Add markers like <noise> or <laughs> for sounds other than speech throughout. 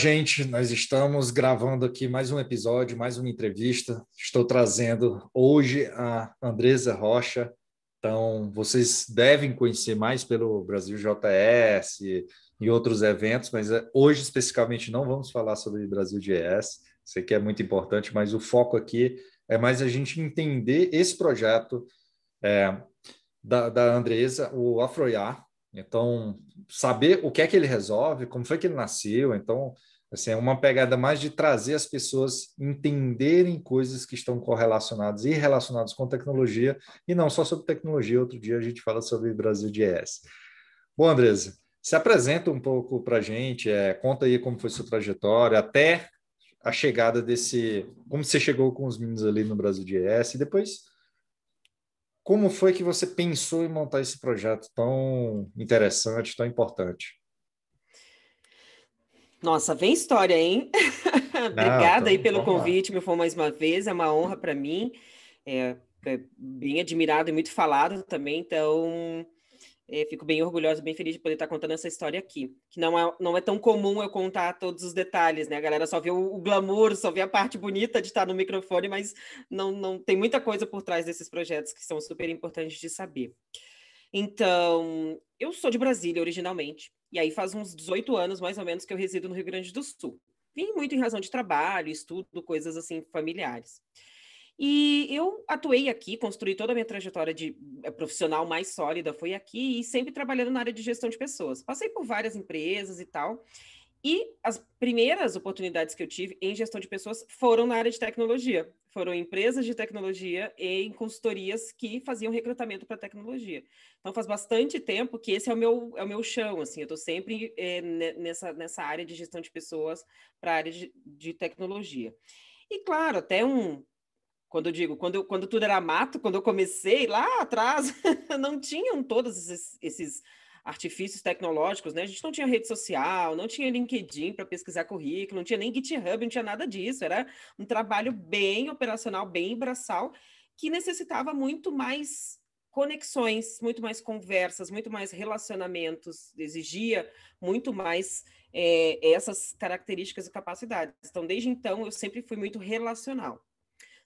Gente. Nós estamos gravando aqui mais um episódio, mais uma entrevista. Estou trazendo hoje a Andresa Rocha. Então, vocês devem conhecer mais pelo Brasil JS e outros eventos, mas eh, hoje especificamente não vamos falar sobre Brasil JS. Sei que é muito importante, mas o foco aqui é mais a gente entender esse projeto é, da, da Andresa, o Afroiar, então, saber o que é que ele resolve, como foi que ele nasceu. Então, assim, é uma pegada mais de trazer as pessoas entenderem coisas que estão correlacionadas e relacionadas com tecnologia, e não só sobre tecnologia. Outro dia a gente fala sobre Brasil DS. Bom, Andresa, se apresenta um pouco para a gente, é, conta aí como foi sua trajetória, até a chegada desse. Como você chegou com os meninos ali no Brasil DS, e depois como foi que você pensou em montar esse projeto tão interessante, tão importante? Nossa, vem história, hein? <laughs> Obrigada aí pelo convite, me foi mais uma vez, é uma honra para mim. É, é, bem admirado e muito falado também, então é, fico bem orgulhosa, bem feliz de poder estar contando essa história aqui. Que não é, não é tão comum eu contar todos os detalhes, né? A galera só vê o, o glamour, só vê a parte bonita de estar no microfone, mas não, não tem muita coisa por trás desses projetos que são super importantes de saber. Então, eu sou de Brasília originalmente, e aí faz uns 18 anos mais ou menos que eu resido no Rio Grande do Sul. Vim muito em razão de trabalho, estudo, coisas assim familiares. E eu atuei aqui, construí toda a minha trajetória de eh, profissional mais sólida foi aqui e sempre trabalhando na área de gestão de pessoas. Passei por várias empresas e tal. E as primeiras oportunidades que eu tive em gestão de pessoas foram na área de tecnologia. Foram empresas de tecnologia e em consultorias que faziam recrutamento para tecnologia. Então faz bastante tempo que esse é o meu, é o meu chão, assim, eu estou sempre é, nessa, nessa área de gestão de pessoas para a área de, de tecnologia. E claro, até um, quando eu digo, quando, quando tudo era mato, quando eu comecei lá atrás, <laughs> não tinham todos esses, esses, artifícios tecnológicos, né? A gente não tinha rede social, não tinha LinkedIn para pesquisar currículo, não tinha nem GitHub, não tinha nada disso. Era um trabalho bem operacional, bem braçal, que necessitava muito mais conexões, muito mais conversas, muito mais relacionamentos, exigia muito mais é, essas características e capacidades. Então, desde então, eu sempre fui muito relacional.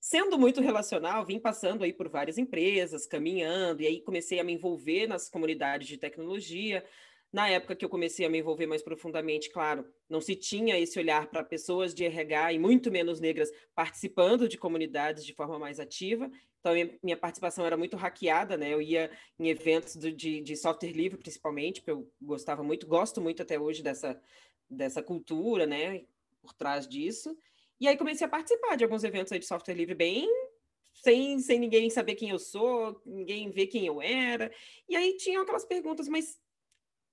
Sendo muito relacional, vim passando aí por várias empresas, caminhando, e aí comecei a me envolver nas comunidades de tecnologia. Na época que eu comecei a me envolver mais profundamente, claro, não se tinha esse olhar para pessoas de RH e muito menos negras participando de comunidades de forma mais ativa. Então, minha participação era muito hackeada, né? Eu ia em eventos do, de, de software livre, principalmente, porque eu gostava muito, gosto muito até hoje dessa, dessa cultura, né? Por trás disso. E aí comecei a participar de alguns eventos de software livre bem sem, sem ninguém saber quem eu sou, ninguém ver quem eu era. E aí tinham aquelas perguntas, mas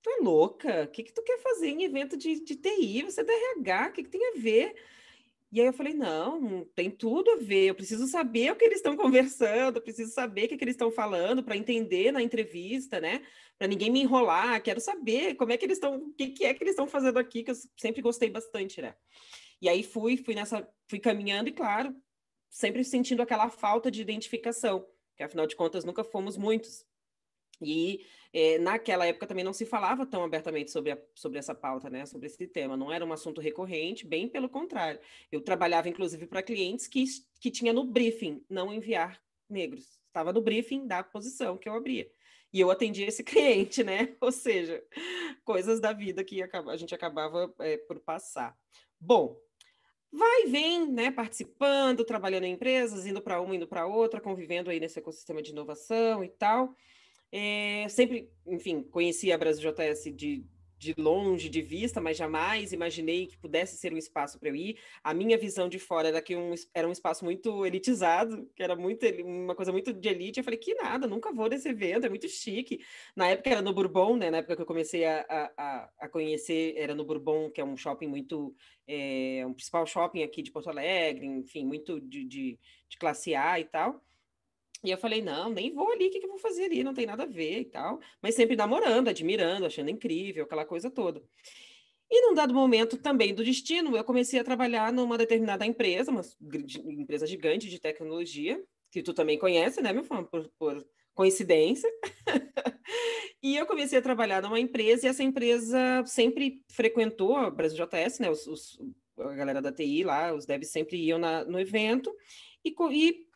tu é louca? O que, que tu quer fazer em evento de, de TI? Você é da RH, o que, que tem a ver? E aí eu falei, não, tem tudo a ver, eu preciso saber o que eles estão conversando, eu preciso saber o que, que eles estão falando para entender na entrevista, né? Para ninguém me enrolar, quero saber como é que eles estão, o que, que é que eles estão fazendo aqui, que eu sempre gostei bastante, né? E aí fui, fui nessa, fui caminhando e claro, sempre sentindo aquela falta de identificação, que afinal de contas nunca fomos muitos. E é, naquela época também não se falava tão abertamente sobre, a, sobre essa pauta, né? Sobre esse tema. Não era um assunto recorrente, bem pelo contrário. Eu trabalhava, inclusive, para clientes que, que tinha no briefing não enviar negros. Estava no briefing da posição que eu abria. E eu atendia esse <laughs> cliente, né? Ou seja, coisas da vida que a gente acabava é, por passar. Bom, vai e vem, né, participando, trabalhando em empresas, indo para uma, indo para outra, convivendo aí nesse ecossistema de inovação e tal. É, sempre, enfim, conheci a Brasil JS de de longe, de vista, mas jamais imaginei que pudesse ser um espaço para eu ir. A minha visão de fora era que um, era um espaço muito elitizado, que era muito uma coisa muito de elite. Eu falei que nada, nunca vou nesse evento, é muito chique. Na época era no Bourbon, né? Na época que eu comecei a, a, a conhecer, era no Bourbon, que é um shopping muito, é, um principal shopping aqui de Porto Alegre, enfim, muito de, de, de classe A e tal. E eu falei, não, nem vou ali, o que, que eu vou fazer ali? Não tem nada a ver e tal. Mas sempre namorando, admirando, achando incrível, aquela coisa toda. E num dado momento também do destino, eu comecei a trabalhar numa determinada empresa, uma empresa gigante de tecnologia, que tu também conhece, né, meu fã, por, por coincidência. <laughs> e eu comecei a trabalhar numa empresa e essa empresa sempre frequentou a Brasil JS, né? Os, os, a galera da TI lá, os devs sempre iam na, no evento e, e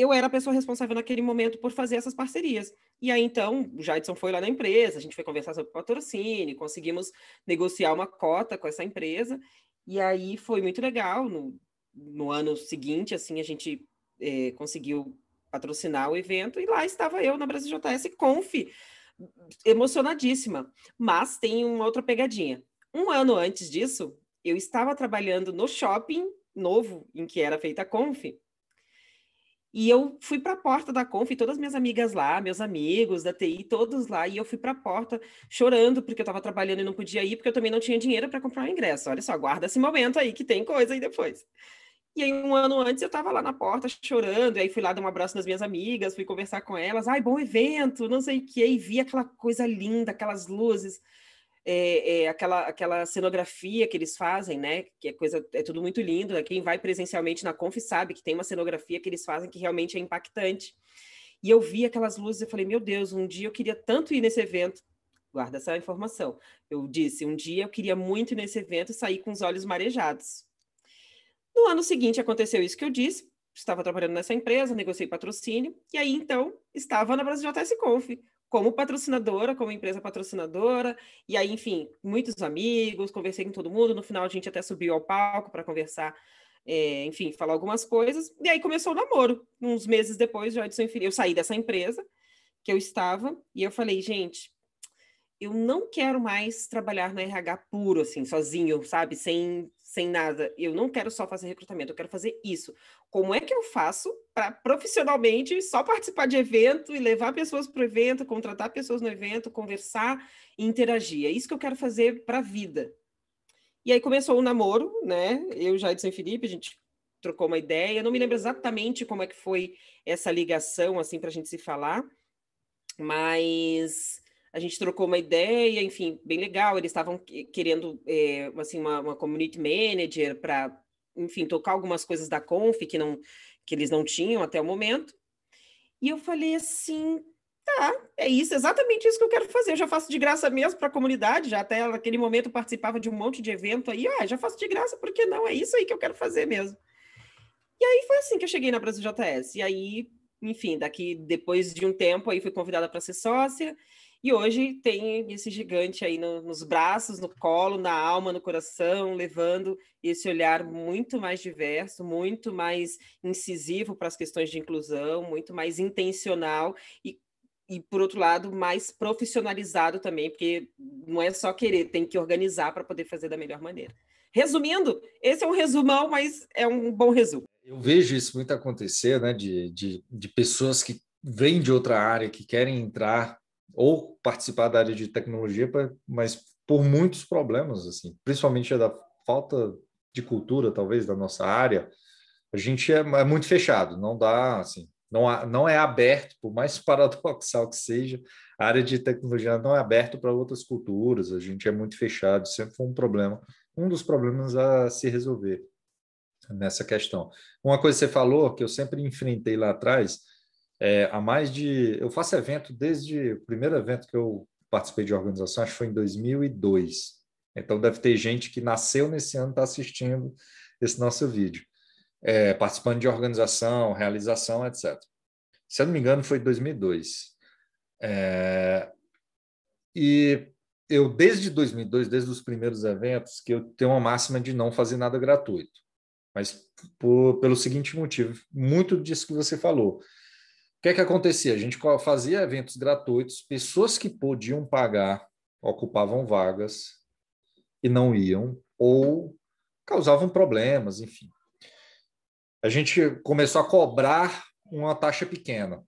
eu era a pessoa responsável naquele momento por fazer essas parcerias. E aí, então, o Jadson foi lá na empresa, a gente foi conversar sobre patrocínio, conseguimos negociar uma cota com essa empresa, e aí foi muito legal. No, no ano seguinte, assim, a gente é, conseguiu patrocinar o evento, e lá estava eu na Brasil JS Conf, emocionadíssima. Mas tem uma outra pegadinha. Um ano antes disso, eu estava trabalhando no shopping novo em que era feita a Conf, e eu fui para a porta da Conf, todas minhas amigas lá, meus amigos da TI, todos lá, e eu fui para a porta chorando porque eu estava trabalhando e não podia ir, porque eu também não tinha dinheiro para comprar o ingresso. Olha só, guarda esse momento aí que tem coisa aí depois. E aí, um ano antes, eu estava lá na porta chorando, e aí fui lá dar um abraço nas minhas amigas, fui conversar com elas, ai, bom evento, não sei o quê, e vi aquela coisa linda, aquelas luzes é, é, aquela, aquela cenografia que eles fazem, né? Que é coisa, é tudo muito lindo. Né? Quem vai presencialmente na Conf sabe que tem uma cenografia que eles fazem que realmente é impactante. E eu vi aquelas luzes e falei, meu Deus, um dia eu queria tanto ir nesse evento. Guarda essa informação. Eu disse, um dia eu queria muito ir nesse evento e sair com os olhos marejados. No ano seguinte aconteceu isso que eu disse. Estava trabalhando nessa empresa, negociei patrocínio, e aí então estava na Brasil JS Conf, como patrocinadora, como empresa patrocinadora, e aí, enfim, muitos amigos, conversei com todo mundo, no final a gente até subiu ao palco para conversar, é, enfim, falar algumas coisas, e aí começou o namoro, uns meses depois, já eu saí dessa empresa que eu estava, e eu falei, gente, eu não quero mais trabalhar na RH puro, assim, sozinho, sabe, sem sem nada. Eu não quero só fazer recrutamento, eu quero fazer isso. Como é que eu faço para profissionalmente só participar de evento e levar pessoas para o evento, contratar pessoas no evento, conversar e interagir? É isso que eu quero fazer para a vida. E aí começou o namoro, né? Eu já de São Felipe, a gente trocou uma ideia. Não me lembro exatamente como é que foi essa ligação, assim, para a gente se falar, mas a gente trocou uma ideia, enfim, bem legal. Eles estavam querendo, é, assim, uma, uma community manager para, enfim, tocar algumas coisas da Conf que, não, que eles não tinham até o momento. E eu falei assim, tá, é isso, exatamente isso que eu quero fazer. Eu já faço de graça mesmo para a comunidade, já até naquele momento participava de um monte de evento aí, ah, já faço de graça, porque não? É isso aí que eu quero fazer mesmo. E aí foi assim que eu cheguei na Brasil JS. E aí, enfim, daqui depois de um tempo aí fui convidada para ser sócia. E hoje tem esse gigante aí no, nos braços, no colo, na alma, no coração, levando esse olhar muito mais diverso, muito mais incisivo para as questões de inclusão, muito mais intencional e, e, por outro lado, mais profissionalizado também, porque não é só querer, tem que organizar para poder fazer da melhor maneira. Resumindo, esse é um resumão, mas é um bom resumo. Eu vejo isso muito acontecer, né, de, de, de pessoas que vêm de outra área, que querem entrar ou participar da área de tecnologia, mas por muitos problemas, assim, principalmente da falta de cultura, talvez, da nossa área, a gente é, é muito fechado, não dá, assim, não, há, não é aberto, por mais <laughs> paradoxal que seja, a área de tecnologia não é aberta para outras culturas, a gente é muito fechado, sempre foi um problema, um dos problemas a se resolver nessa questão. Uma coisa que você falou, que eu sempre enfrentei lá atrás, é, há mais de. Eu faço evento desde o primeiro evento que eu participei de organização, acho que foi em 2002. Então, deve ter gente que nasceu nesse ano está assistindo esse nosso vídeo, é, participando de organização, realização, etc. Se eu não me engano, foi 2002. É, e eu, desde 2002, desde os primeiros eventos, que eu tenho uma máxima de não fazer nada gratuito. Mas por, pelo seguinte motivo, muito disso que você falou. O que é que acontecia? A gente fazia eventos gratuitos, pessoas que podiam pagar ocupavam vagas e não iam, ou causavam problemas, enfim. A gente começou a cobrar uma taxa pequena.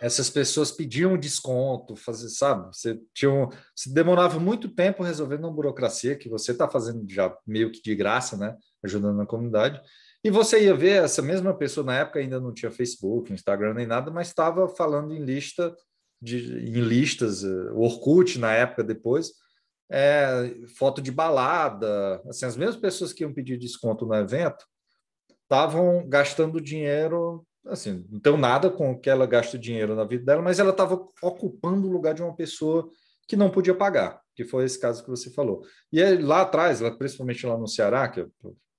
Essas pessoas pediam desconto, fazer, sabe? Você, tinha um, você demorava muito tempo resolvendo uma burocracia que você está fazendo já meio que de graça, né? Ajudando a comunidade. E você ia ver essa mesma pessoa, na época ainda não tinha Facebook, Instagram nem nada, mas estava falando em lista de, em listas, eh, o Orkut na época depois, é, foto de balada, assim, as mesmas pessoas que iam pedir desconto no evento estavam gastando dinheiro assim, não tenho nada com que ela gaste dinheiro na vida dela, mas ela estava ocupando o lugar de uma pessoa que não podia pagar, que foi esse caso que você falou. E aí, lá atrás, principalmente lá no Ceará, que é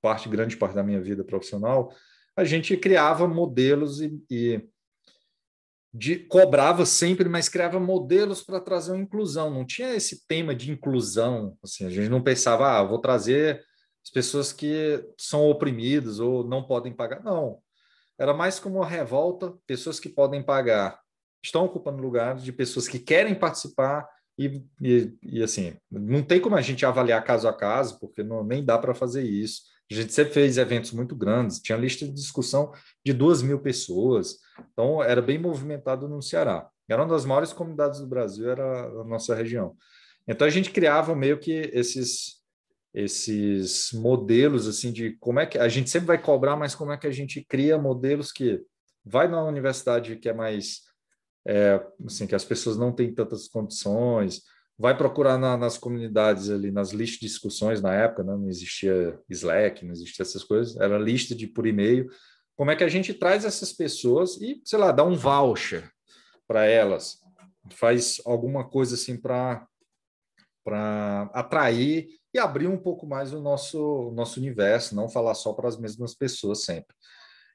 parte grande parte da minha vida profissional, a gente criava modelos e, e de, cobrava sempre, mas criava modelos para trazer uma inclusão. Não tinha esse tema de inclusão. Assim, a gente não pensava, ah, vou trazer as pessoas que são oprimidas ou não podem pagar. Não. Era mais como uma revolta, pessoas que podem pagar estão ocupando lugares de pessoas que querem participar e, e, e, assim, não tem como a gente avaliar caso a caso, porque não, nem dá para fazer isso. A gente sempre fez eventos muito grandes, tinha lista de discussão de duas mil pessoas, então era bem movimentado no Ceará. Era uma das maiores comunidades do Brasil, era a nossa região. Então a gente criava meio que esses esses modelos assim de como é que a gente sempre vai cobrar, mas como é que a gente cria modelos que vai na universidade que é mais é, assim que as pessoas não têm tantas condições, vai procurar na, nas comunidades ali, nas listas de discussões na época, né? não existia Slack, não existia essas coisas, era lista de por e-mail. Como é que a gente traz essas pessoas e, sei lá, dá um voucher para elas, faz alguma coisa assim para para atrair e abrir um pouco mais o nosso, o nosso universo, não falar só para as mesmas pessoas sempre.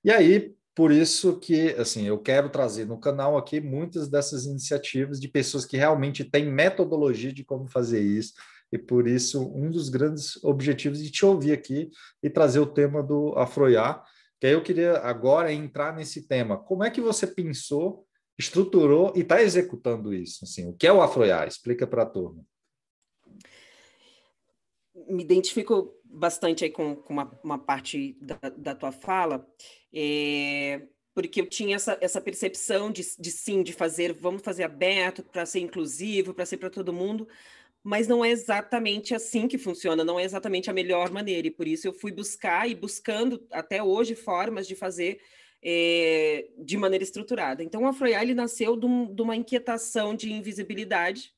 E aí, por isso que, assim, eu quero trazer no canal aqui muitas dessas iniciativas de pessoas que realmente têm metodologia de como fazer isso. E por isso, um dos grandes objetivos de te ouvir aqui e trazer o tema do Afroiá, que aí eu queria agora entrar nesse tema. Como é que você pensou, estruturou e está executando isso? Assim, o que é o Afroiá? Explica para a turma. Me identifico bastante aí com, com uma, uma parte da, da tua fala, é, porque eu tinha essa, essa percepção de, de sim, de fazer, vamos fazer aberto para ser inclusivo, para ser para todo mundo, mas não é exatamente assim que funciona, não é exatamente a melhor maneira, e por isso eu fui buscar e buscando até hoje formas de fazer é, de maneira estruturada. Então, o Afroiá, ele nasceu de, um, de, uma inquietação de invisibilidade,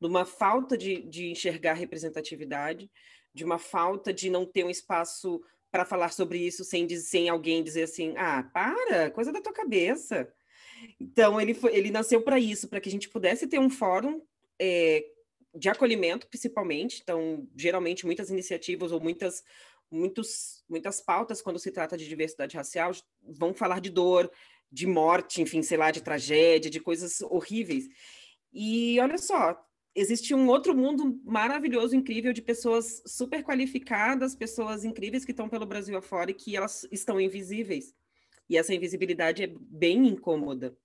de uma falta de, de enxergar representatividade, de uma falta de não ter um espaço para falar sobre isso sem, sem alguém dizer assim, ah, para, coisa da tua cabeça. Então, ele, foi, ele nasceu para isso, para que a gente pudesse ter um fórum é, de acolhimento, principalmente. Então, geralmente, muitas iniciativas ou muitas, muitos, muitas pautas, quando se trata de diversidade racial, vão falar de dor, de morte, enfim, sei lá, de tragédia, de coisas horríveis. E olha só, existe um outro mundo maravilhoso, incrível, de pessoas super qualificadas, pessoas incríveis que estão pelo Brasil afora e que elas estão invisíveis. E essa invisibilidade é bem incômoda.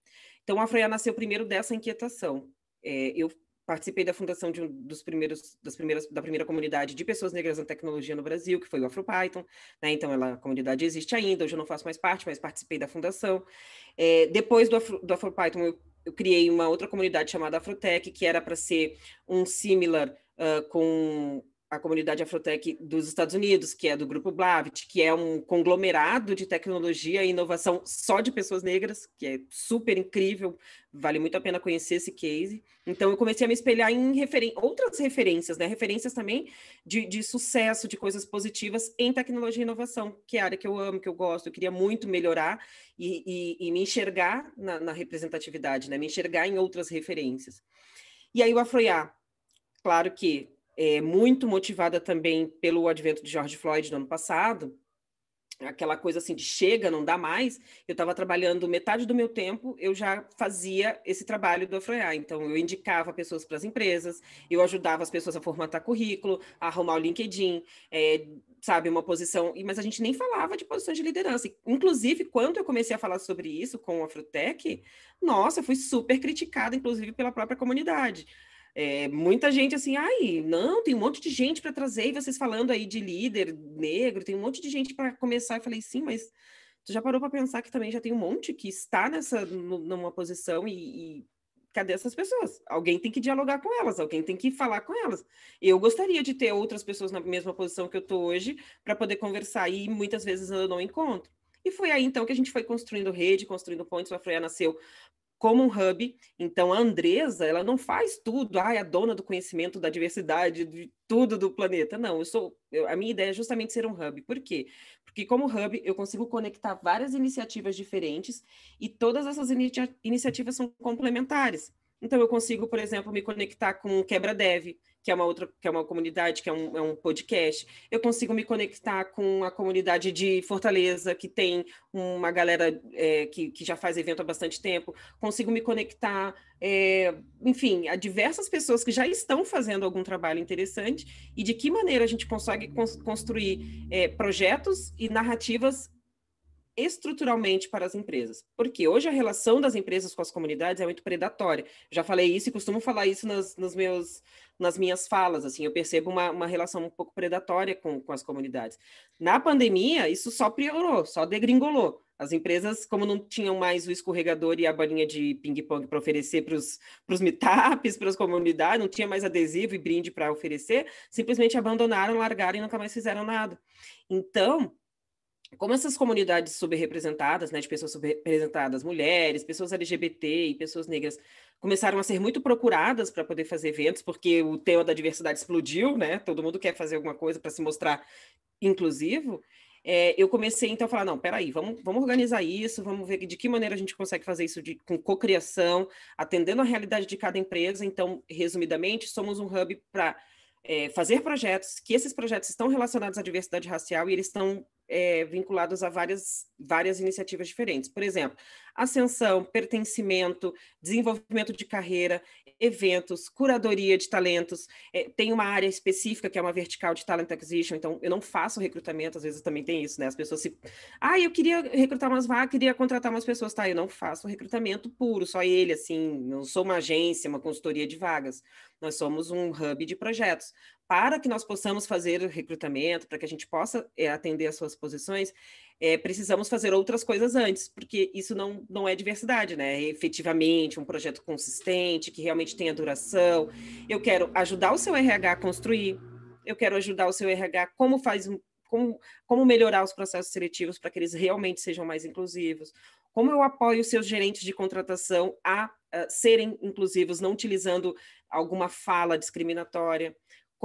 Então, a Freia nasceu primeiro dessa inquietação. É, eu participei da fundação de um dos primeiros, das primeiras, da primeira comunidade de pessoas negras na tecnologia no Brasil, que foi o AfroPython, né? Então, ela, a comunidade existe ainda, hoje eu não faço mais parte, mas participei da fundação. É, depois do, Afro, do AfroPython, eu eu criei uma outra comunidade chamada Afrotech, que era para ser um similar uh, com a comunidade Afrotech dos Estados Unidos, que é do Grupo Blavit, que é um conglomerado de tecnologia e inovação só de pessoas negras, que é super incrível, vale muito a pena conhecer esse case. Então, eu comecei a me espelhar em referen outras referências, né? Referências também de, de sucesso, de coisas positivas em tecnologia e inovação, que é a área que eu amo, que eu gosto, eu queria muito melhorar e, e, e me enxergar na, na representatividade, né? Me enxergar em outras referências. E aí, o Afroiá, claro que é, muito motivada também pelo advento de George Floyd no ano passado, aquela coisa assim de chega, não dá mais. Eu estava trabalhando metade do meu tempo, eu já fazia esse trabalho do Afroiá. Então, eu indicava pessoas para as empresas, eu ajudava as pessoas a formatar currículo, a arrumar o LinkedIn, é, sabe, uma posição. Mas a gente nem falava de posições de liderança. Inclusive, quando eu comecei a falar sobre isso com o Afrotech, nossa, fui super criticada, inclusive pela própria comunidade. É, muita gente assim, ai, não, tem um monte de gente para trazer, e vocês falando aí de líder negro, tem um monte de gente para começar. Eu falei, sim, mas tu já parou para pensar que também já tem um monte que está nessa numa posição e, e cadê essas pessoas? Alguém tem que dialogar com elas, alguém tem que falar com elas. Eu gostaria de ter outras pessoas na mesma posição que eu estou hoje para poder conversar e muitas vezes eu não encontro. E foi aí então que a gente foi construindo rede, construindo pontes. A Freia nasceu como um hub. Então, a Andresa, ela não faz tudo, ah, é a dona do conhecimento da diversidade, de tudo do planeta. Não, eu sou. Eu, a minha ideia é justamente ser um hub. Por quê? Porque, como hub, eu consigo conectar várias iniciativas diferentes e todas essas iniciativas são complementares. Então, eu consigo, por exemplo, me conectar com o Quebra Dev, que é uma outra, que é uma comunidade, que é um, é um podcast. Eu consigo me conectar com a comunidade de Fortaleza, que tem uma galera é, que, que já faz evento há bastante tempo. Consigo me conectar, é, enfim, a diversas pessoas que já estão fazendo algum trabalho interessante e de que maneira a gente consegue construir é, projetos e narrativas estruturalmente para as empresas. Porque hoje a relação das empresas com as comunidades é muito predatória. Já falei isso e costumo falar isso nas, nos meus, nas minhas falas. Assim, eu percebo uma, uma relação um pouco predatória com, com as comunidades. Na pandemia, isso só piorou, só degringolou. As empresas, como não tinham mais o escorregador e a bolinha de ping-pong para oferecer para os meetups, para as comunidades, não tinha mais adesivo e brinde para oferecer, simplesmente abandonaram, largaram e nunca mais fizeram nada. Então, como essas comunidades subrepresentadas, né, de pessoas subrepresentadas, mulheres, pessoas LGBT e pessoas negras, começaram a ser muito procuradas para poder fazer eventos, porque o tema da diversidade explodiu, né? Todo mundo quer fazer alguma coisa para se mostrar inclusivo. É, eu comecei então a falar, não, peraí, vamos, vamos organizar isso, vamos ver de que maneira a gente consegue fazer isso de, com cocriação, atendendo a realidade de cada empresa. Então, resumidamente, somos um hub para é, fazer projetos, que esses projetos estão relacionados à diversidade racial e eles estão é, vinculados a várias, várias iniciativas diferentes. Por exemplo, ascensão, pertencimento, desenvolvimento de carreira, eventos, curadoria de talentos. É, tem uma área específica que é uma vertical de talent acquisition, então eu não faço recrutamento, às vezes também tem isso, né? As pessoas se. Ah, eu queria recrutar umas vagas, queria contratar umas pessoas, tá? Eu não faço recrutamento puro, só ele, assim, não sou uma agência, uma consultoria de vagas. Nós somos um hub de projetos para que nós possamos fazer recrutamento, para que a gente possa é, atender as suas posições, é, precisamos fazer outras coisas antes, porque isso não, não é diversidade, né? É efetivamente, um projeto consistente, que realmente tenha duração. Eu quero ajudar o seu RH a construir, eu quero ajudar o seu RH como faz como, como melhorar os processos seletivos para que eles realmente sejam mais inclusivos, como eu apoio os seus gerentes de contratação a, a serem inclusivos, não utilizando alguma fala discriminatória,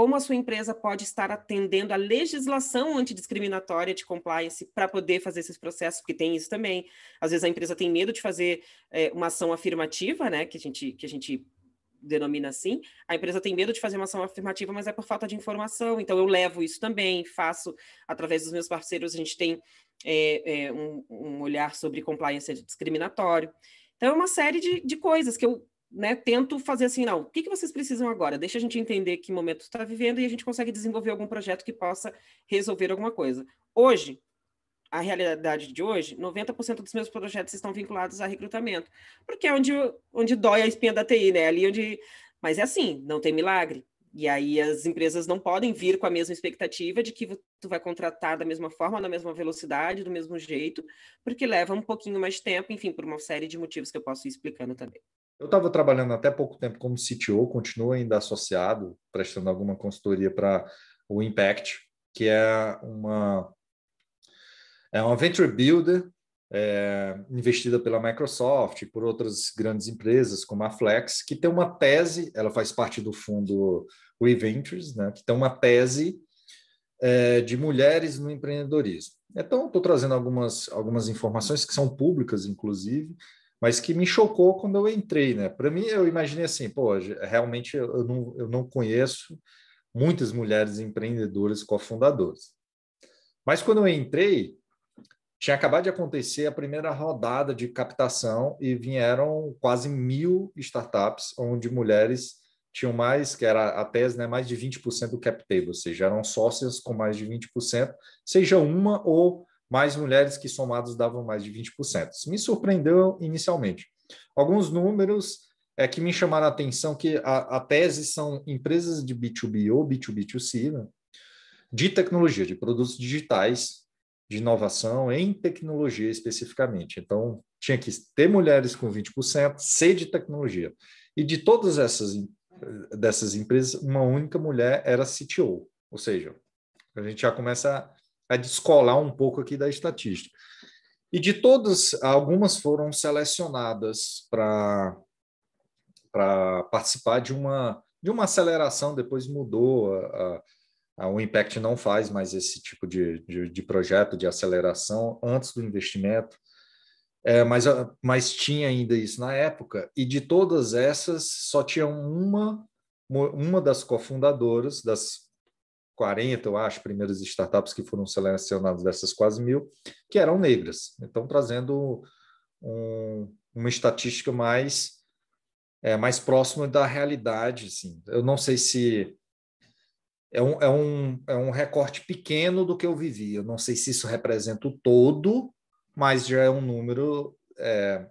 como a sua empresa pode estar atendendo a legislação antidiscriminatória de compliance para poder fazer esses processos, porque tem isso também. Às vezes a empresa tem medo de fazer é, uma ação afirmativa, né, que a gente, que a gente denomina assim, a empresa tem medo de fazer uma ação afirmativa, mas é por falta de informação. Então, eu levo isso também, faço através dos meus parceiros, a gente tem é, é, um, um, olhar sobre compliance discriminatório. Então, é uma série de, de coisas que eu né, tento fazer assim, não, o que, que vocês precisam agora? Deixa a gente entender que momento está vivendo e a gente consegue desenvolver algum projeto que possa resolver alguma coisa. Hoje, a realidade de hoje, 90% dos meus projetos estão vinculados a recrutamento, porque é onde, onde dói a espinha da TI, né? Ali onde. Mas é assim, não tem milagre. E aí as empresas não podem vir com a mesma expectativa de que tu vai contratar da mesma forma, na mesma velocidade, do mesmo jeito, porque leva um pouquinho mais de tempo, enfim, por uma série de motivos que eu posso ir explicando também. Eu estava trabalhando até pouco tempo como CTO, continuo ainda associado, prestando alguma consultoria para o Impact, que é uma é uma venture builder é, investida pela Microsoft e por outras grandes empresas, como a Flex, que tem uma tese, ela faz parte do fundo We Ventures, né, que tem uma tese é, de mulheres no empreendedorismo. Então, estou trazendo algumas, algumas informações que são públicas, inclusive, mas que me chocou quando eu entrei. Né? Para mim, eu imaginei assim, pô, realmente eu não, eu não conheço muitas mulheres empreendedoras cofundadoras. Mas quando eu entrei, tinha acabado de acontecer a primeira rodada de captação e vieram quase mil startups, onde mulheres tinham mais, que era a tese, né, mais de 20% do cap table, ou seja, eram sócias com mais de 20%, seja uma ou mais mulheres que somados davam mais de 20%. Isso me surpreendeu inicialmente. Alguns números é que me chamaram a atenção que a, a tese são empresas de B2B ou B2B2C, né, de tecnologia, de produtos digitais, de inovação em tecnologia especificamente. Então, tinha que ter mulheres com 20%, ser de tecnologia. E de todas essas dessas empresas, uma única mulher era CTO, ou seja, a gente já começa a, descolar um pouco aqui da estatística. E de todas, algumas foram selecionadas para participar de uma, de uma aceleração, depois mudou. A, a, o Impact não faz mais esse tipo de, de, de projeto de aceleração antes do investimento. É, mas, mas tinha ainda isso na época, e de todas essas, só tinha uma, uma das cofundadoras, das 40, eu acho, primeiras startups que foram selecionadas dessas quase mil, que eram negras. Então, trazendo um, uma estatística mais, é, mais próxima da realidade. Assim. Eu não sei se é um, é, um, é um recorte pequeno do que eu vivi. Eu não sei se isso representa o todo, mas já é um número é,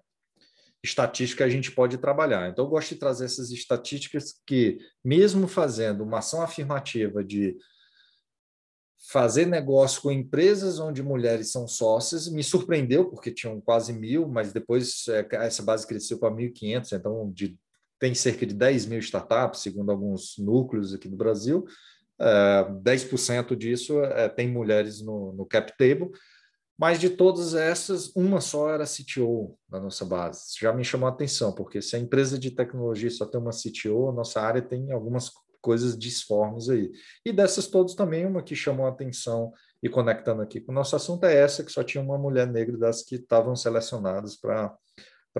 estatístico que a gente pode trabalhar. Então, eu gosto de trazer essas estatísticas que, mesmo fazendo uma ação afirmativa de fazer negócio com empresas onde mulheres são sócias me surpreendeu, porque tinham quase mil, mas depois é, essa base cresceu para 1.500, então de, tem cerca de 10 mil startups, segundo alguns núcleos aqui no Brasil. É, 10% disso é, tem mulheres no, no cap table, mas de todas essas, uma só era CTO na nossa base. Já me chamou a atenção, porque se a empresa de tecnologia só tem uma CTO, nossa área tem algumas coisas disformes aí. E dessas todas também, uma que chamou a atenção e conectando aqui com o nosso assunto é essa, que só tinha uma mulher negra das que estavam selecionadas para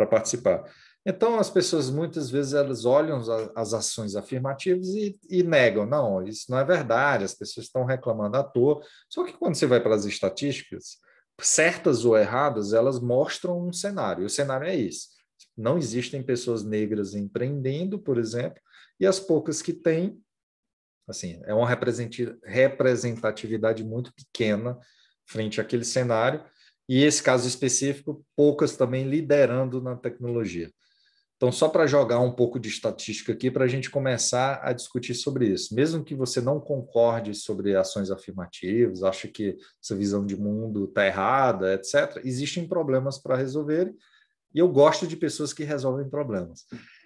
participar. Então, as pessoas muitas vezes elas olham as, ações afirmativas e, e, negam, não, isso não é verdade, as pessoas estão reclamando à toa. Só que quando você vai para as estatísticas, certas ou erradas, elas mostram um cenário. O cenário é esse. Não existem pessoas negras empreendendo, por exemplo, e as poucas que tem, assim, é uma representatividade muito pequena frente àquele cenário, e esse caso específico, poucas também liderando na tecnologia. Então, só para jogar um pouco de estatística aqui, para a gente começar a discutir sobre isso. Mesmo que você não concorde sobre ações afirmativas, ache que essa visão de mundo está errada, etc., existem problemas para resolver, e eu gosto de pessoas que resolvem problemas.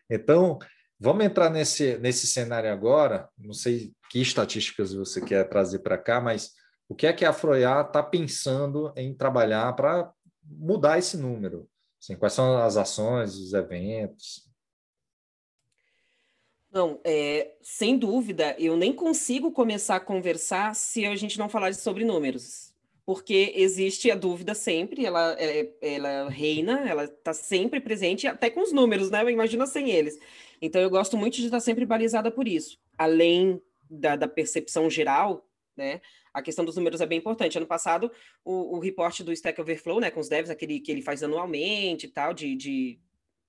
Então, Vamos entrar nesse, nesse cenário agora. Não sei que estatísticas você quer trazer para cá, mas o que é que a Froiá está pensando em trabalhar para mudar esse número? Assim, quais são as ações, os eventos? Não, é, sem dúvida, eu nem consigo começar a conversar se a gente não falar sobre números, porque existe a dúvida sempre, ela, ela, ela reina, ela está sempre presente, até com os números, né? Imagina sem eles. Então, eu gosto muito de estar sempre balizada por isso. Além da, da percepção geral, né? A questão dos números é bem importante. Ano passado, o, o reporte do Stack Overflow, né, com os devs, aquele que ele faz anualmente e tal, de, de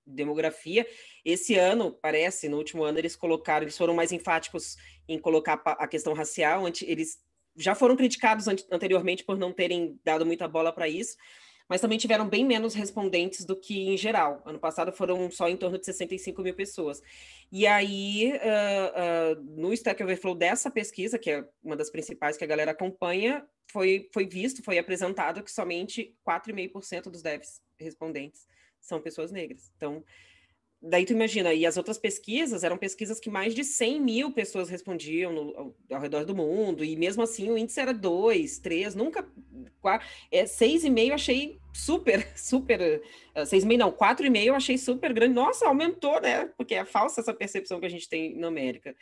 demografia. Esse ano, parece, no último ano, eles colocaram, eles foram mais enfáticos em colocar a questão racial. Eles já foram criticados anteriormente por não terem dado muita bola para isso, mas também tiveram bem menos respondentes do que em geral. Ano passado foram só em torno de 65 mil pessoas. E aí, uh, uh, no Stack Overflow dessa pesquisa, que é uma das principais que a galera acompanha, foi, foi visto, foi apresentado que somente 4,5% dos devs respondentes são pessoas negras. Então, daí tu imagina, e as outras pesquisas eram pesquisas que mais de 100 mil pessoas respondiam no, ao, ao, redor do mundo, e mesmo assim o índice era 2, 3, nunca... Quatro, é, 6,5 achei super, <laughs> super... 6,5 não, 4,5 eu achei super grande. Nossa, aumentou, né? Porque é falsa essa percepção que a gente tem na América.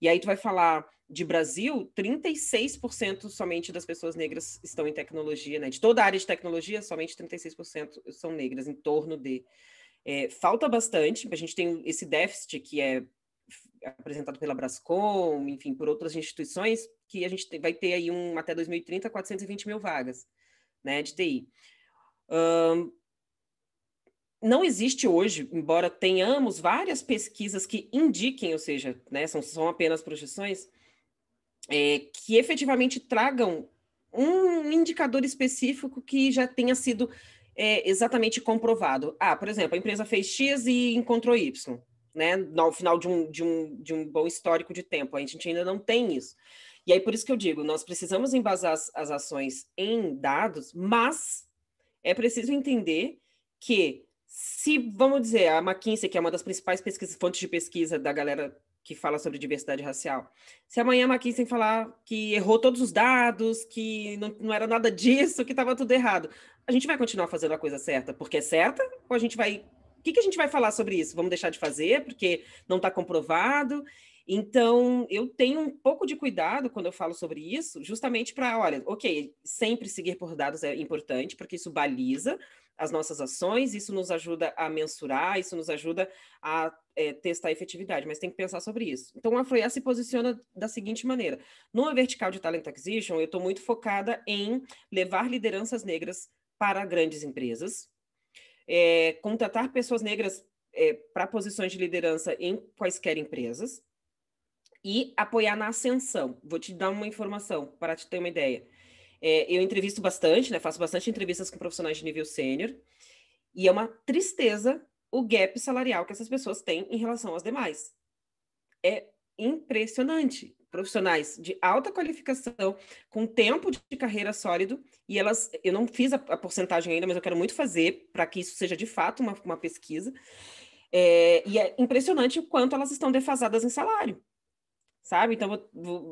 E aí tu vai falar de Brasil, 36% somente das pessoas negras estão em tecnologia, né? De toda a área de tecnologia, somente 36% são negras, em torno de... É, falta bastante, a gente tem esse déficit que é apresentado pela Brascom, enfim, por outras instituições, que a gente vai ter aí um, até 2030 420 mil vagas né, de TI. Um, não existe hoje, embora tenhamos várias pesquisas que indiquem, ou seja, né, são, são apenas projeções, é, que efetivamente tragam um indicador específico que já tenha sido é, exatamente comprovado. Ah, por exemplo, a empresa fez X e encontrou Y, né? No final de um, de um, de um bom histórico de tempo. A gente ainda não tem isso. E aí, por isso que eu digo, nós precisamos embasar as, as ações em dados, mas é preciso entender que se, vamos dizer, a McKinsey, que é uma das principais pesquisas, fontes de pesquisa da galera que fala sobre diversidade racial. Se amanhã a McKinsey falar que errou todos os dados, que não, não era nada disso, que estava tudo errado, a gente vai continuar fazendo a coisa certa porque é certa? Ou a gente vai. O que, que a gente vai falar sobre isso? Vamos deixar de fazer porque não está comprovado? Então, eu tenho um pouco de cuidado quando eu falo sobre isso, justamente para, olha, ok, sempre seguir por dados é importante, porque isso baliza as nossas ações, isso nos ajuda a mensurar, isso nos ajuda a é, testar a efetividade, mas tem que pensar sobre isso. Então, a Froia se posiciona da seguinte maneira: numa vertical de Talent Acquisition, eu estou muito focada em levar lideranças negras para grandes empresas, é, contratar pessoas negras é, para posições de liderança em quaisquer empresas e apoiar na ascensão. Vou te dar uma informação para te ter uma ideia. É, eu entrevisto bastante, né? Faço bastante entrevistas com profissionais de nível sênior, e é uma tristeza o gap salarial que essas pessoas têm em relação às demais. É impressionante. Profissionais de alta qualificação, com tempo de carreira sólido, e elas, eu não fiz a, a porcentagem ainda, mas eu quero muito fazer para que isso seja de fato uma, uma pesquisa. É, e é impressionante o quanto elas estão defasadas em salário sabe? Então,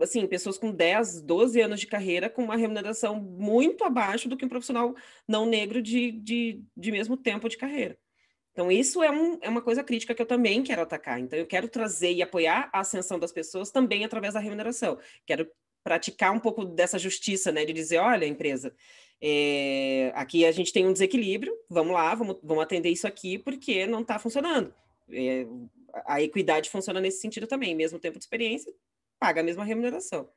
assim, pessoas com 10, 12 anos de carreira com uma remuneração muito abaixo do que um profissional não negro de, de, de mesmo tempo de carreira. Então, isso é, um, é uma coisa crítica que eu também quero atacar. Então, eu quero trazer e apoiar a ascensão das pessoas também através da remuneração. Quero praticar um pouco dessa justiça, né? De dizer, olha, empresa, é, aqui a gente tem um desequilíbrio, vamos lá, vamos, vamos atender isso aqui, porque não está funcionando. É, a equidade funciona nesse sentido também, mesmo tempo de experiência, paga a mesma remuneração.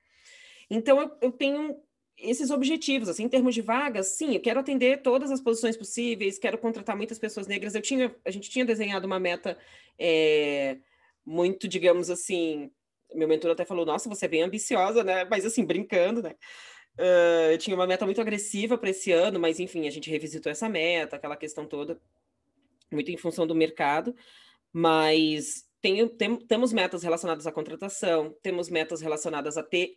Então, eu, eu tenho esses objetivos, assim, em termos de vagas, sim, eu quero atender todas as posições possíveis, quero contratar muitas pessoas negras. Eu tinha, a gente tinha desenhado uma meta é, muito, digamos assim, meu mentor até falou, nossa, você é bem ambiciosa, né? Mas assim, brincando, né? Uh, eu tinha uma meta muito agressiva para esse ano, mas enfim, a gente revisitou essa meta, aquela questão toda, muito em função do mercado mas tem, tem, temos metas relacionadas à contratação, temos metas relacionadas a ter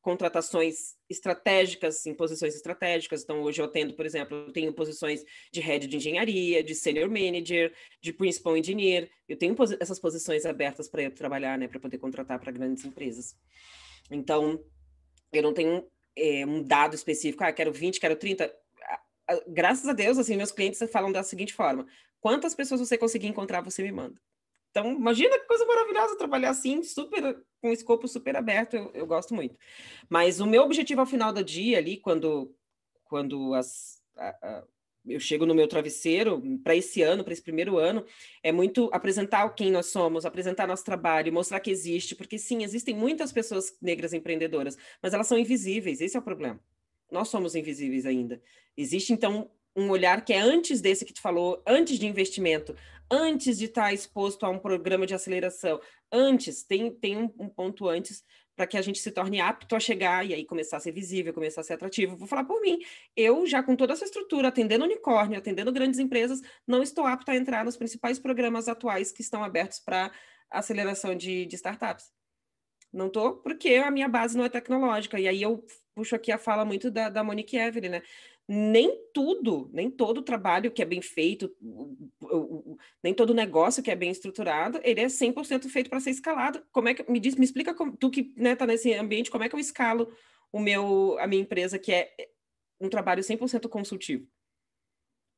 contratações estratégicas em posições estratégicas. Então, hoje eu atendo, por exemplo, eu tenho posições de head de engenharia, de senior manager, de principal engineer. Eu tenho posi essas posições abertas para trabalhar, né, para poder contratar para grandes empresas. Então, eu não tenho é, um dado específico, ah, quero 20, quero 30. Graças a Deus, assim, meus clientes falam da seguinte forma: Quantas pessoas você conseguir encontrar, você me manda. Então, imagina que coisa maravilhosa trabalhar assim, super com escopo super aberto, eu, eu gosto muito. Mas o meu objetivo ao final do dia ali, quando, quando as, a, a, eu chego no meu travesseiro para esse ano, para esse primeiro ano, é muito apresentar quem nós somos, apresentar nosso trabalho, mostrar que existe, porque sim, existem muitas pessoas negras empreendedoras, mas elas são invisíveis, esse é o problema. Nós somos invisíveis ainda. Existe, então, um olhar que é antes desse que tu falou, antes de investimento, antes de estar exposto a um programa de aceleração, antes, tem, tem um, um ponto antes para que a gente se torne apto a chegar e aí começar a ser visível, começar a ser atrativo. Vou falar por mim, eu já com toda essa estrutura, atendendo unicórnio, atendendo grandes empresas, não estou apto a entrar nos principais programas atuais que estão abertos para aceleração de, de startups. Não estou, porque a minha base não é tecnológica. E aí eu puxo aqui a fala muito da, da Monique Evelyn, né? Nem tudo, nem todo trabalho que é bem feito, nem todo negócio que é bem estruturado, ele é 100% feito para ser escalado. Como é que me diz, me explica como, tu que né, tá nesse ambiente, como é que eu escalo o meu a minha empresa que é um trabalho 100% consultivo?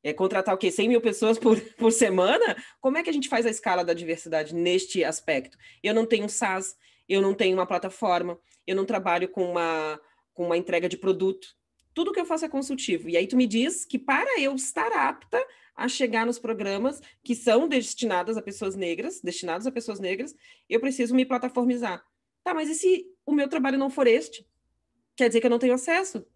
É contratar o quê? 100 mil pessoas por, <laughs> por semana? Como é que a gente faz a escala da diversidade neste aspecto? Eu não tenho um SaaS, eu não tenho uma plataforma, eu não trabalho com uma, com uma entrega de produto, tudo que eu faço é consultivo. E aí tu me diz que para eu estar apta a chegar nos programas que são destinados a pessoas negras, destinados a pessoas negras, eu preciso me plataformizar. Tá, mas e se o meu trabalho não for este? Quer dizer que eu não tenho acesso.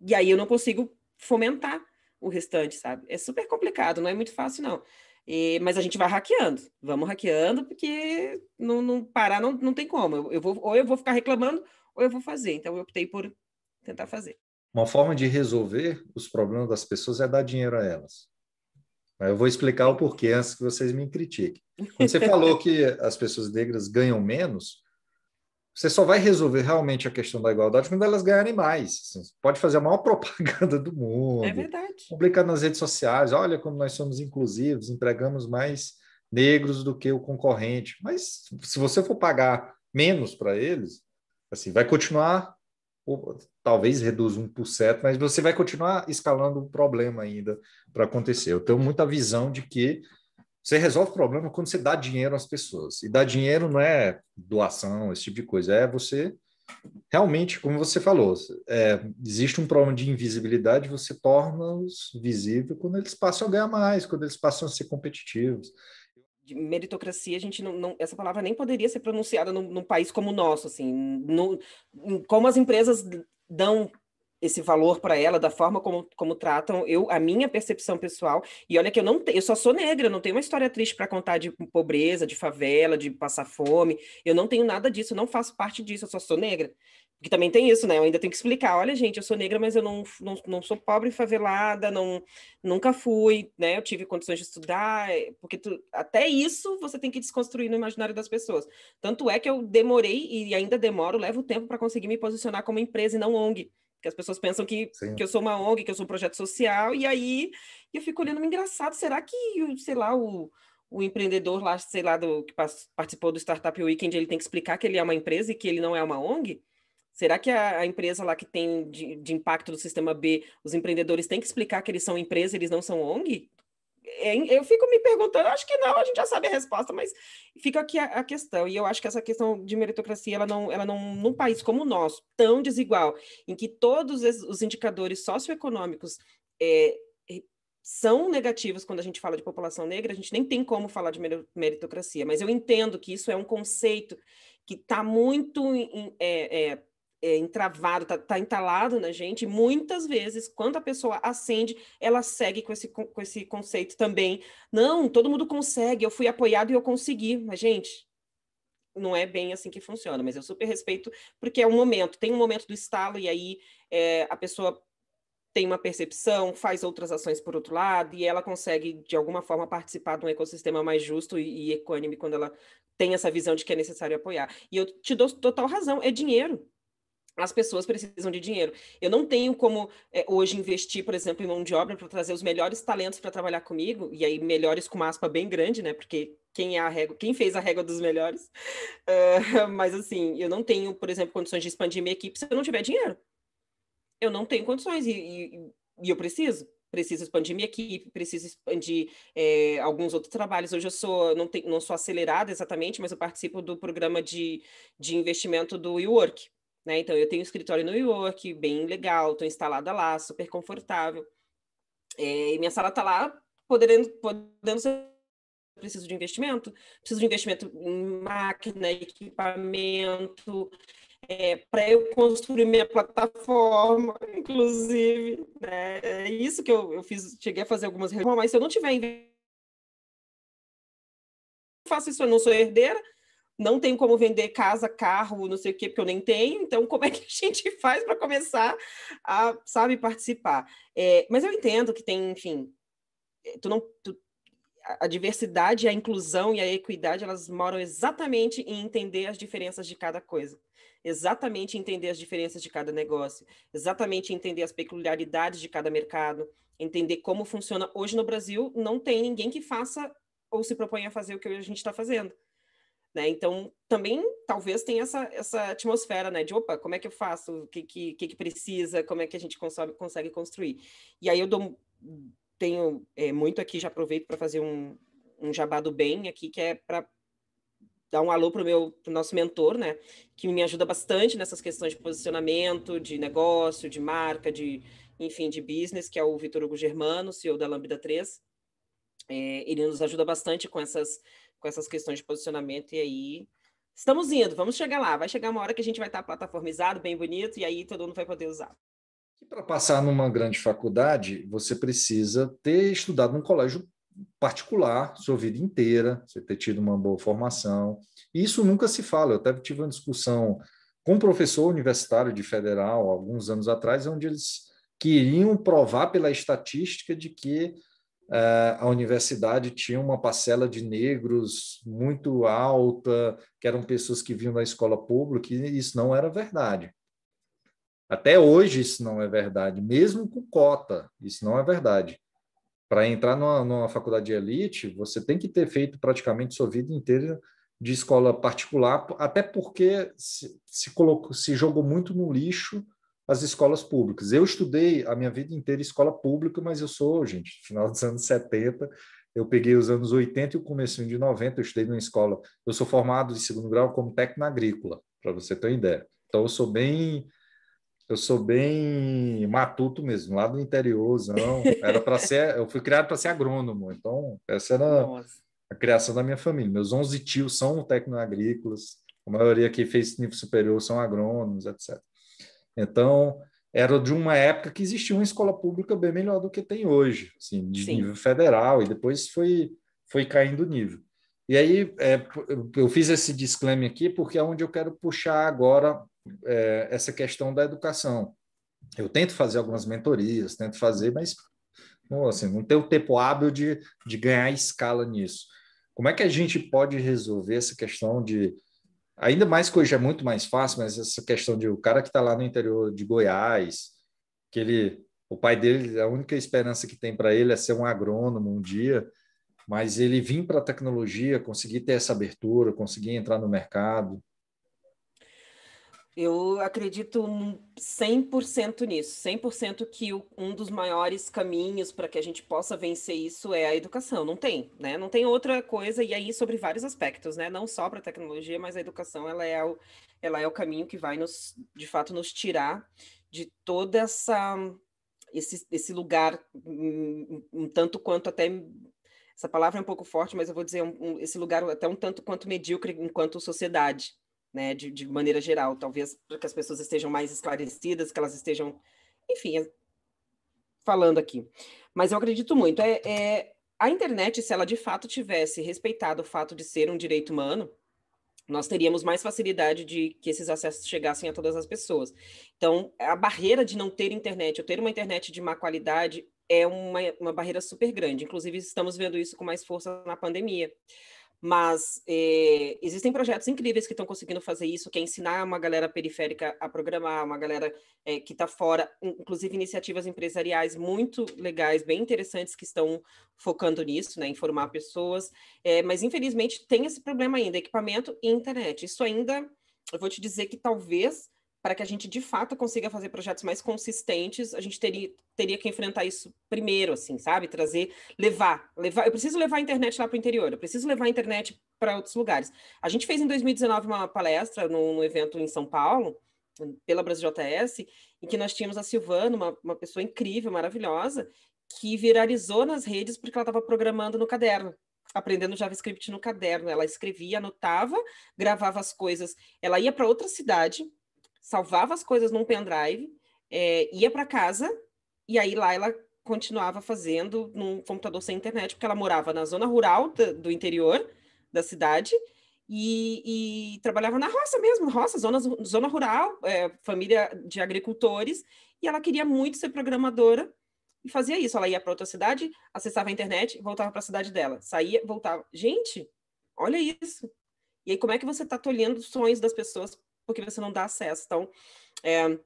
E aí eu não consigo fomentar o restante, sabe? É super complicado, não é muito fácil, não. E, mas a gente vai hackeando, vamos hackeando, porque não, não parar não, não tem como. Eu, eu vou, ou eu vou ficar reclamando, ou eu vou fazer. Então eu optei por tentar fazer. Uma forma de resolver os problemas das pessoas é dar dinheiro a elas. Eu vou explicar o porquê antes que vocês me critiquem. Quando você falou que as pessoas negras ganham menos, você só vai resolver realmente a questão da igualdade quando elas ganharem mais. Você pode fazer a maior <laughs> propaganda do mundo. É verdade. Publicar nas redes sociais, olha como nós somos inclusivos, empregamos mais negros do que o concorrente. Mas se você for pagar menos para eles, assim, vai continuar, talvez reduza 1%, mas você vai continuar escalando o problema ainda para acontecer. Eu tenho muita visão de que você resolve o problema quando você dá dinheiro às pessoas. E dar dinheiro não é doação, esse tipo de coisa, é você realmente, como você falou, é, existe um problema de invisibilidade, você torna-os visíveis quando eles passam a ganhar mais, quando eles passam a ser competitivos de meritocracia, a gente não, não, essa palavra nem poderia ser pronunciada num, num país como o nosso, assim, no, como as empresas dão esse valor para ela, da forma como, como tratam, eu a minha percepção pessoal, e olha que eu não eu só sou negra, eu não tenho uma história triste para contar de pobreza, de favela, de passar fome, eu não tenho nada disso, eu não faço parte disso, eu só sou negra. Porque também tem isso, né? Eu ainda tenho que explicar. Olha, gente, eu sou negra, mas eu não, não, não sou pobre favelada, não, nunca fui, né? Eu tive condições de estudar, eh, porque tu, até isso você tem que desconstruir no imaginário das pessoas. Tanto é que eu demorei e ainda demoro, levo tempo para conseguir me posicionar como empresa e não ONG. Porque as pessoas pensam que, que eu sou uma ONG, que eu sou um projeto social, e aí eu fico olhando, engraçado, será que, sei lá, o, o empreendedor lá, sei lá, do, que participou do Startup Weekend, ele tem que explicar que ele é uma empresa e que ele não é uma ONG? Será que a, a empresa lá que tem de, de, impacto do sistema B, os empreendedores têm que explicar que eles são empresa, eles não são ONG? É, eu fico me perguntando, acho que não, a gente já sabe a resposta, mas fica aqui a, a, questão. E eu acho que essa questão de meritocracia, ela não, ela não, num país como o nosso, tão desigual, em que todos os indicadores socioeconômicos é, são negativos quando a gente fala de população negra, a gente nem tem como falar de meritocracia, mas eu entendo que isso é um conceito que está muito é, é, é, entravado, está tá entalado na gente. Muitas vezes, quando a pessoa acende, ela segue com esse, com esse conceito também. Não, todo mundo consegue, eu fui apoiado e eu consegui. Mas, gente, não é bem assim que funciona, mas eu super respeito, porque é um momento, tem um momento do estalo, e aí é, a pessoa tem uma percepção, faz outras ações por outro lado, e ela consegue, de alguma forma, participar de um ecossistema mais justo e, e equânime quando ela tem essa visão de que é necessário apoiar. E eu te dou total razão, é dinheiro as pessoas precisam de dinheiro. Eu não tenho como é, hoje investir, por exemplo, em mão de obra para trazer os melhores talentos para trabalhar comigo, e aí melhores com uma aspa bem grande, né? Porque quem é a régua, quem fez a régua dos melhores. Uh, <laughs> mas assim, eu não tenho, por exemplo, condições de expandir minha equipe se eu não tiver dinheiro. Eu não tenho condições e, e, e eu preciso. Preciso expandir minha equipe, preciso expandir é, alguns outros trabalhos. Hoje eu sou, não, tenho, não sou acelerada exatamente, mas eu participo do programa de, de investimento do WeWork, né? Então, eu tenho um escritório no York, bem legal, estou instalada lá, super confortável. É, e minha sala está lá, podendo, podendo ser. Preciso de investimento, preciso de investimento em máquina, equipamento, é, para eu construir minha plataforma, inclusive. Né? É isso que eu, eu fiz, cheguei a fazer algumas reformas, mas se eu não tiver investimento, faço isso, eu não sou herdeira, não tenho como vender casa, carro, não sei o quê, porque eu nem tenho, então como é que a <laughs> gente faz para começar a, sabe, participar? É, mas eu entendo que tem, enfim, é, tu não, tu, a diversidade, a inclusão e a equidade, elas moram exatamente em entender as diferenças de cada coisa, exatamente entender as diferenças de cada negócio, exatamente entender as peculiaridades de cada mercado, entender como funciona. Hoje no Brasil, não tem ninguém que faça ou se proponha a fazer o que a gente está fazendo. Né? Então, também talvez tenha essa, essa atmosfera né? de opa, como é que eu faço, o que, que, que precisa, como é que a gente consegue, consegue construir. E aí eu dou, tenho é, muito aqui, já aproveito para fazer um, um jabá do bem aqui, que é para dar um alô para o meu pro nosso mentor, né? Que me ajuda bastante nessas questões de posicionamento, de negócio, de marca, de enfim, de business, que é o Vitor Hugo Germano, CEO da Lambda 3. É, ele nos ajuda bastante com essas com essas questões de posicionamento, e aí estamos indo, vamos chegar lá. Vai chegar uma hora que a gente vai estar plataformizado, bem bonito, e aí todo mundo vai poder usar. Para passar numa grande faculdade, você precisa ter estudado num colégio particular sua vida inteira, você ter tido uma boa formação. E isso nunca se fala. Eu até tive uma discussão com um professor universitário de federal alguns anos atrás, onde eles queriam provar pela estatística de que a universidade tinha uma parcela de negros muito alta, que eram pessoas que vinham da escola pública, e isso não era verdade. Até hoje isso não é verdade, mesmo com cota, isso não é verdade. para entrar numa, numa faculdade de elite, você tem que ter feito praticamente sua vida inteira de escola particular, até porque se, se, colocou, se jogou muito no lixo as escolas públicas. Eu estudei a minha vida inteira escola pública, mas eu sou, gente, <laughs> final dos anos 70, eu peguei os anos 80 e o começo de 90, eu estudei numa escola. Eu sou formado de segundo grau como técnico agrícola, para você ter uma ideia. Então eu sou bem eu sou bem matuto mesmo, lá do interiorzão. Era para <laughs> ser, eu fui criado para ser agrônomo, então essa era Nossa. a criação da minha família. Meus 11 tios são técnicos agrícolas, a maioria que fez nível superior são agrônomos, etc. Então, era de uma época que existia uma escola pública bem melhor do que tem hoje, assim, de Sim. nível federal, e depois foi, foi caindo o nível. E aí, é, eu fiz esse disclaimer aqui porque é onde eu quero puxar agora é, essa questão da educação. Eu tento fazer algumas mentorias, tento fazer, mas não, assim, não tenho tempo hábil de, de ganhar escala nisso. Como é que a gente pode resolver essa questão de. Ainda mais que hoje é muito mais fácil, mas essa questão de o cara que está lá no interior de Goiás, que ele, o pai dele, a única esperança que tem para ele é ser um agrônomo um dia, mas ele vir para a tecnologia, conseguir ter essa abertura, conseguir entrar no mercado, eu acredito 100% nisso, 100% que um dos maiores caminhos para que a gente possa vencer isso é a educação. Não tem, né? Não tem outra coisa, e aí sobre vários aspectos, né? Não só para a tecnologia, mas a educação ela é, o, ela é o caminho que vai nos, de fato, nos tirar de toda essa esse, esse lugar, um, um tanto quanto até essa palavra é um pouco forte, mas eu vou dizer um, um, esse lugar até um tanto quanto medíocre enquanto sociedade, né, de, de maneira geral, talvez para que as pessoas estejam mais esclarecidas, que elas estejam, enfim, falando aqui. Mas eu acredito muito, é, é a internet, se ela de fato tivesse respeitado o fato de ser um direito humano, nós teríamos mais facilidade de que esses acessos chegassem a todas as pessoas. Então, a barreira de não ter internet, ou ter uma internet de má qualidade, é uma, uma barreira super grande. Inclusive, estamos vendo isso com mais força na pandemia. Mas é, existem projetos incríveis que estão conseguindo fazer isso, que é ensinar uma galera periférica a programar, uma galera é, que está fora, inclusive iniciativas empresariais muito legais, bem interessantes, que estão focando nisso, né, em formar pessoas. É, mas, infelizmente, tem esse problema ainda, equipamento e internet. Isso ainda, eu vou te dizer que talvez para que a gente de fato consiga fazer projetos mais consistentes, a gente teria, teria que enfrentar isso primeiro, assim, sabe? Trazer, levar, levar. Eu preciso levar a internet lá para o interior, eu preciso levar a internet para outros lugares. A gente fez em 2019 uma palestra no, no evento em São Paulo, pela Brasil JS, em que nós tínhamos a Silvana, uma, uma pessoa incrível, maravilhosa, que viralizou nas redes porque ela estava programando no caderno aprendendo JavaScript no caderno. Ela escrevia, anotava, gravava as coisas. Ela ia para outra cidade, salvava as coisas num pendrive, é, ia para casa e aí lá ela continuava fazendo num computador sem internet, porque ela morava na zona rural do, do interior da cidade e, e, trabalhava na roça mesmo, roça, zona, zona rural, é, família de agricultores, e ela queria muito ser programadora e fazia isso. Ela ia para outra cidade, acessava a internet, voltava para a cidade dela, saía, voltava. Gente, olha isso. E aí, como é que você está tolhendo os sonhos das pessoas porque você não dá acesso. Então, é,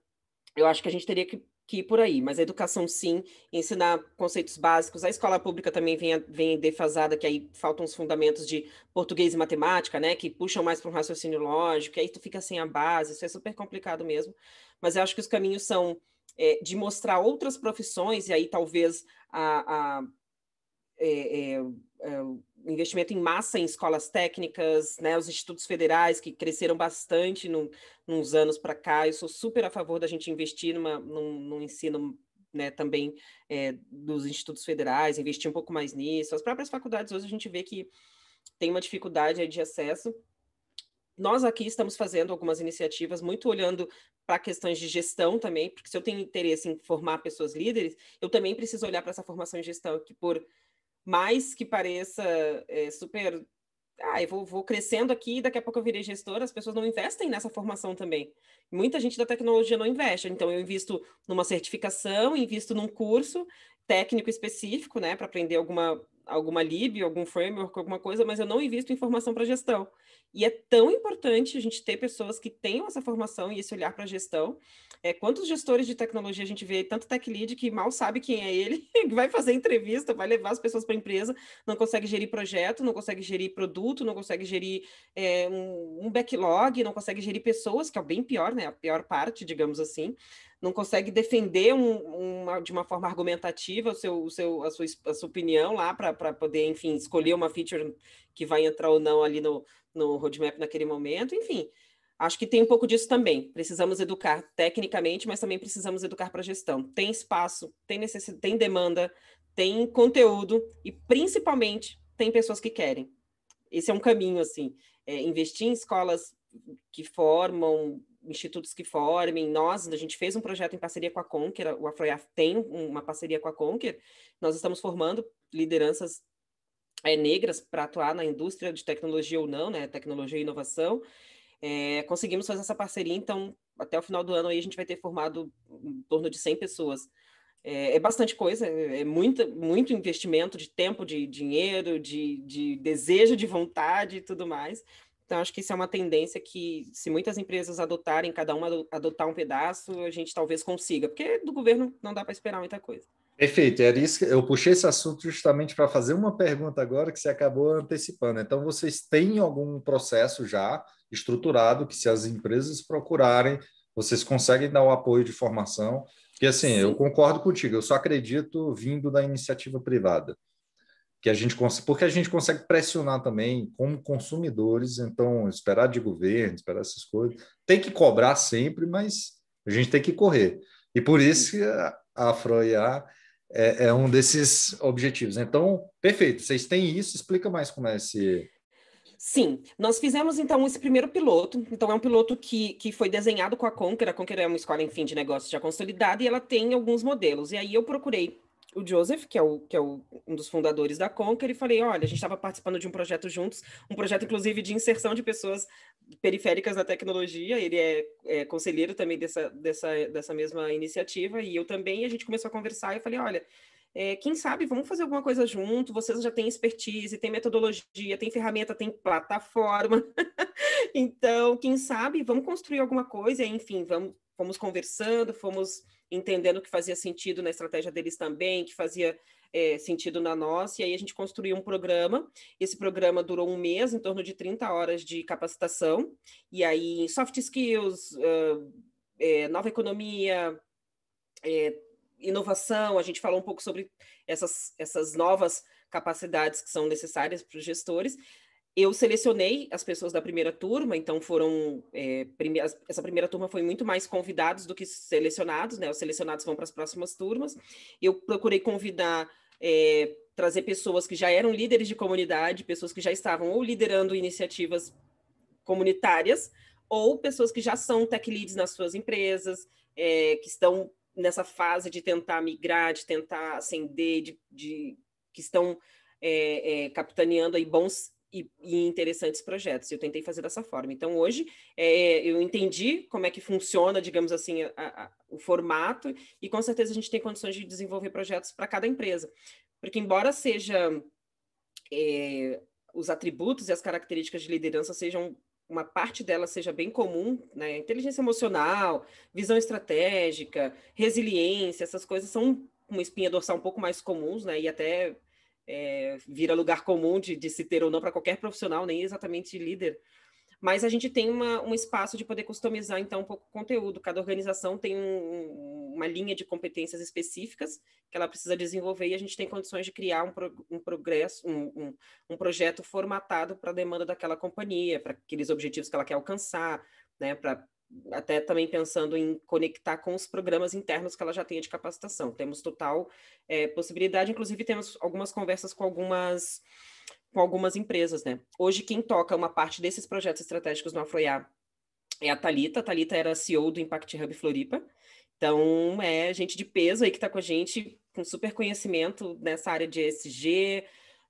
eu acho que a gente teria que, que, ir por aí, mas a educação sim, ensinar conceitos básicos. A escola pública também vem, vem defasada, que aí faltam os fundamentos de português e matemática, né? Que puxam mais para um raciocínio lógico, aí tu fica sem a base, isso é super complicado mesmo. Mas eu acho que os caminhos são é, de mostrar outras profissões, e aí talvez a, a é, é, é investimento em massa em escolas técnicas, né, os institutos federais que cresceram bastante no, nos anos para cá. Eu sou super a favor da gente investir numa, num, num ensino né, também é, dos institutos federais, investir um pouco mais nisso. As próprias faculdades hoje a gente vê que tem uma dificuldade de acesso. Nós aqui estamos fazendo algumas iniciativas, muito olhando para questões de gestão também, porque se eu tenho interesse em formar pessoas líderes, eu também preciso olhar para essa formação em gestão, que por mais que pareça é, super. Ah, eu vou, vou crescendo aqui, daqui a pouco eu virei gestora, as pessoas não investem nessa formação também. Muita gente da tecnologia não investe, então eu invisto numa certificação, invisto num curso técnico específico, né, para aprender alguma alguma lib, algum framework, alguma coisa, mas eu não invisto em formação para gestão. E é tão importante a gente ter pessoas que tenham essa formação e esse olhar para a gestão. É, quantos gestores de tecnologia a gente vê, tanto tech lead que mal sabe quem é ele, <laughs> vai fazer entrevista, vai levar as pessoas para a empresa, não consegue gerir projeto, não consegue gerir produto, não consegue gerir é, um, um, backlog, não consegue gerir pessoas, que é o bem pior, né? A pior parte, digamos assim. Não consegue defender um, uma, de uma forma argumentativa o seu, o seu, a, sua, a sua opinião lá para poder, enfim, escolher uma feature que vai entrar ou não ali no, no roadmap naquele momento, enfim. Acho que tem um pouco disso também. Precisamos educar tecnicamente, mas também precisamos educar para gestão. Tem espaço, tem necessidade, tem demanda, tem conteúdo e principalmente tem pessoas que querem. Esse é um caminho assim. É, investir em escolas que formam, institutos que formem. Nós, a gente fez um projeto em parceria com a Conquer, o Afroiaf tem uma parceria com a Conquer. Nós estamos formando lideranças é, negras para atuar na indústria de tecnologia ou não, né? Tecnologia e inovação. É, conseguimos fazer essa parceria, então, até o final do ano aí a gente vai ter formado em torno de 100 pessoas. É, é bastante coisa, é, é muito, muito investimento de tempo, de dinheiro, de, de desejo, de vontade e tudo mais. Então, acho que isso é uma tendência que, se muitas empresas adotarem, cada uma adotar um pedaço, a gente talvez consiga, porque do governo não dá para esperar muita coisa. Perfeito, era isso eu puxei esse assunto justamente para fazer uma pergunta agora que você acabou antecipando. Então, vocês têm algum processo já estruturado que, se as empresas procurarem, vocês conseguem dar o apoio de formação? Porque, assim, Sim. eu concordo contigo, eu só acredito vindo da iniciativa privada. Que a gente porque a gente consegue pressionar também como consumidores, então esperar de governo, esperar essas coisas, tem que cobrar sempre, mas a gente tem que correr. E por isso que a Afroia é, é, um desses objetivos. Então, perfeito. Vocês têm isso? Explica mais como é esse. Sim, nós fizemos então esse primeiro piloto. Então, é um piloto que, que foi desenhado com a Conquer. A Conquer é uma escola, enfim, de negócios já consolidada e ela tem alguns modelos. E aí eu procurei o Joseph, que é, o, que é o, um dos fundadores da Conquer, e falei: olha, a gente estava participando de um projeto juntos, um projeto, inclusive, de inserção de pessoas periféricas na tecnologia. Ele é, é conselheiro também dessa, dessa, dessa mesma iniciativa, e eu também. E a gente começou a conversar e falei: olha. É, quem sabe vamos fazer alguma coisa junto? Vocês já têm expertise, tem metodologia, tem ferramenta, tem plataforma. <laughs> então, quem sabe vamos construir alguma coisa, enfim, vamos, fomos conversando, fomos entendendo que fazia sentido na estratégia deles também, que fazia é, sentido na nossa, e aí a gente construiu um programa. Esse programa durou um mês, em torno de 30 horas de capacitação, e aí soft skills, uh, é, nova economia, é, inovação, a gente falou um pouco sobre essas, essas novas capacidades que são necessárias para os gestores, eu selecionei as pessoas da primeira turma, então foram. É, prime essa primeira turma foi muito mais convidados do que selecionados, né? Os selecionados vão para as próximas turmas. Eu procurei convidar, é, trazer pessoas que já eram líderes de comunidade, pessoas que já estavam ou liderando iniciativas comunitárias, ou pessoas que já são tech leads nas suas empresas, é, que estão nessa fase de tentar migrar, de tentar ascender, de, de que estão é, é, capitaneando aí bons e, e, interessantes projetos. Eu tentei fazer dessa forma. Então, hoje, é, eu entendi como é que funciona, digamos assim, a, a, o formato, e com certeza a gente tem condições de desenvolver projetos para cada empresa. Porque, embora seja é, os atributos e as características de liderança sejam uma parte dela seja bem comum, né? Inteligência emocional, visão estratégica, resiliência, essas coisas são uma espinha dorsal um pouco mais comuns, né? E até é, vira lugar comum de, de, se ter ou não para qualquer profissional, nem exatamente líder. Mas a gente tem uma, um espaço de poder customizar, então, um pouco o conteúdo. Cada organização tem um, uma linha de competências específicas que ela precisa desenvolver e a gente tem condições de criar um, pro, um progresso, um, um, um projeto formatado para a demanda daquela companhia, para aqueles objetivos que ela quer alcançar, né, até também pensando em conectar com os programas internos que ela já tem de capacitação. Temos total é, possibilidade, inclusive temos algumas conversas com algumas com algumas empresas, né? Hoje quem toca uma parte desses projetos estratégicos no Afroiá é a Talita. A Talita era CEO do Impact Hub Floripa. Então, é gente de peso aí que está com a gente, com super conhecimento nessa área de ESG,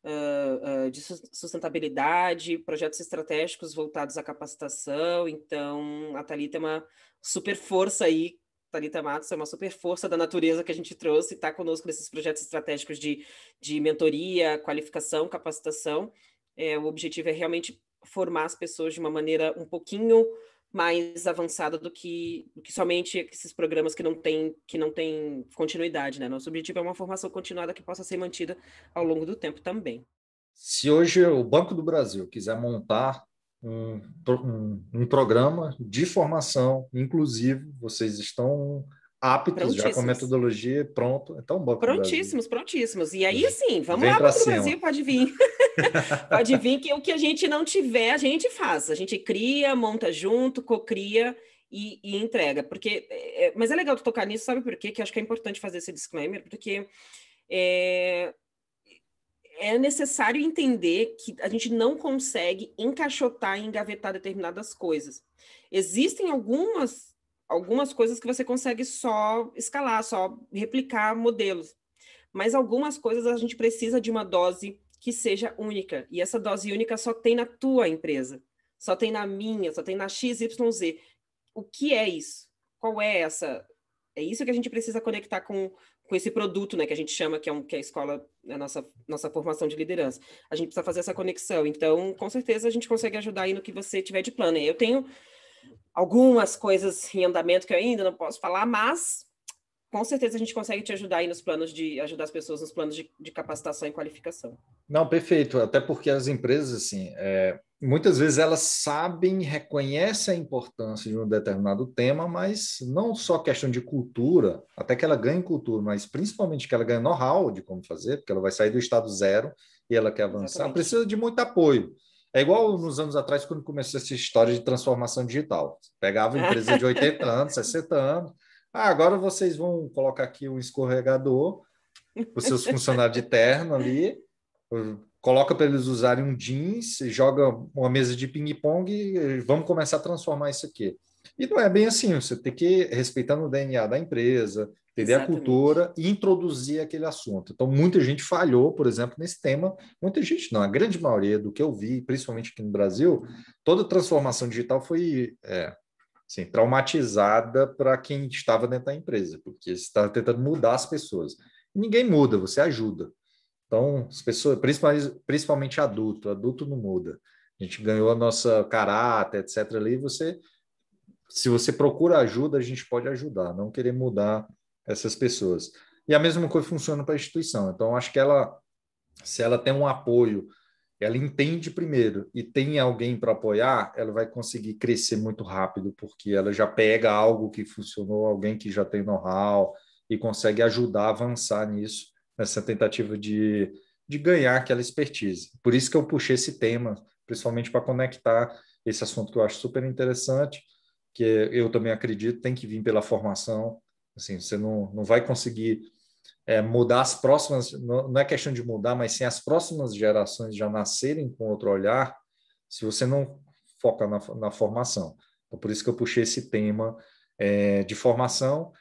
uh, uh, de sustentabilidade, projetos estratégicos voltados à capacitação. Então, a Thalita é uma super força aí Thalita Matos é uma super força da natureza que a gente trouxe, está conosco nesses projetos estratégicos de, de mentoria, qualificação, capacitação. É, o objetivo é realmente formar as pessoas de uma maneira um pouquinho mais avançada do que, do que somente esses programas que não têm que não tem continuidade, né? Nosso objetivo é uma formação continuada que possa ser mantida ao longo do tempo também. Se hoje o Banco do Brasil quiser montar um, um, um programa de formação inclusivo, vocês estão aptos já com a metodologia pronto. Então, Banco Prontíssimos, prontíssimos. E aí sim, vamos Vem lá para o Brasil, pode vir. <laughs> <laughs> pode vir que o que a gente não tiver, a gente faz. A gente cria, monta junto, cocria e, e entrega. Porque, é, mas é legal tocar nisso, sabe por quê? Que acho que é importante fazer esse disclaimer, porque é, é necessário entender que a gente não consegue encaixotar e engavetar determinadas coisas. Existem algumas, algumas coisas que você consegue só escalar, só replicar modelos. Mas algumas coisas a gente precisa de uma dose que seja única. E essa dose única só tem na tua empresa, só tem na minha, só tem na XYZ. O que é isso? Qual é essa? É isso que a gente precisa conectar com, com esse produto, né, que a gente chama que é, um, que é a escola, a nossa, nossa formação de liderança. A gente precisa fazer essa conexão. Então, com certeza, a gente consegue ajudar aí no que você tiver de plano. Eu tenho algumas coisas em andamento que eu ainda não posso falar, mas com certeza a gente consegue te ajudar aí nos planos de ajudar as pessoas nos planos de, de capacitação e qualificação. Não, perfeito. Até porque as empresas, assim, é, muitas vezes elas sabem, reconhecem a importância de um determinado tema, mas não só questão de cultura, até que ela ganhe cultura, mas principalmente que ela ganhe know-how de como fazer, porque ela vai sair do estado zero e ela quer avançar, Exatamente. precisa de muito apoio. É igual nos anos atrás, quando começou essa história de transformação digital. Pegava empresa de 80 anos, 60 anos, ah, agora vocês vão colocar aqui um escorregador, os seus <laughs> funcionários de terno ali, coloca para eles usarem um jeans, joga uma mesa de ping-pong e vamos começar a transformar isso aqui. E não é bem assim, você tem que respeitar o DNA da empresa, entender Exatamente. a cultura e introduzir aquele assunto. Então, muita gente falhou, por exemplo, nesse tema. Muita gente, não, a grande maioria do que eu vi, principalmente aqui no Brasil, toda transformação digital foi é, assim, traumatizada para quem estava dentro da empresa, porque você está tentando mudar as pessoas. Ninguém muda, você ajuda. Então, as pessoas, principalmente, principalmente adulto, adulto não muda. A gente ganhou a nossa caráter, etc. Ali, você, se você procura ajuda, a gente pode ajudar, não querer mudar essas pessoas. E a mesma coisa funciona para a instituição. Então, acho que ela, se ela tem um apoio ela entende primeiro e tem alguém para apoiar, ela vai conseguir crescer muito rápido, porque ela já pega algo que funcionou, alguém que já tem know-how e consegue ajudar a avançar nisso, nessa tentativa de, de ganhar aquela expertise. Por isso que eu puxei esse tema, principalmente para conectar esse assunto que eu acho super interessante, que eu também acredito tem que vir pela formação. Assim, você não, não vai conseguir é, mudar as próximas, não é questão de mudar, mas sim as próximas gerações já nascerem com outro olhar, se você não foca na, na formação. Então, por isso que eu puxei esse tema é, de formação,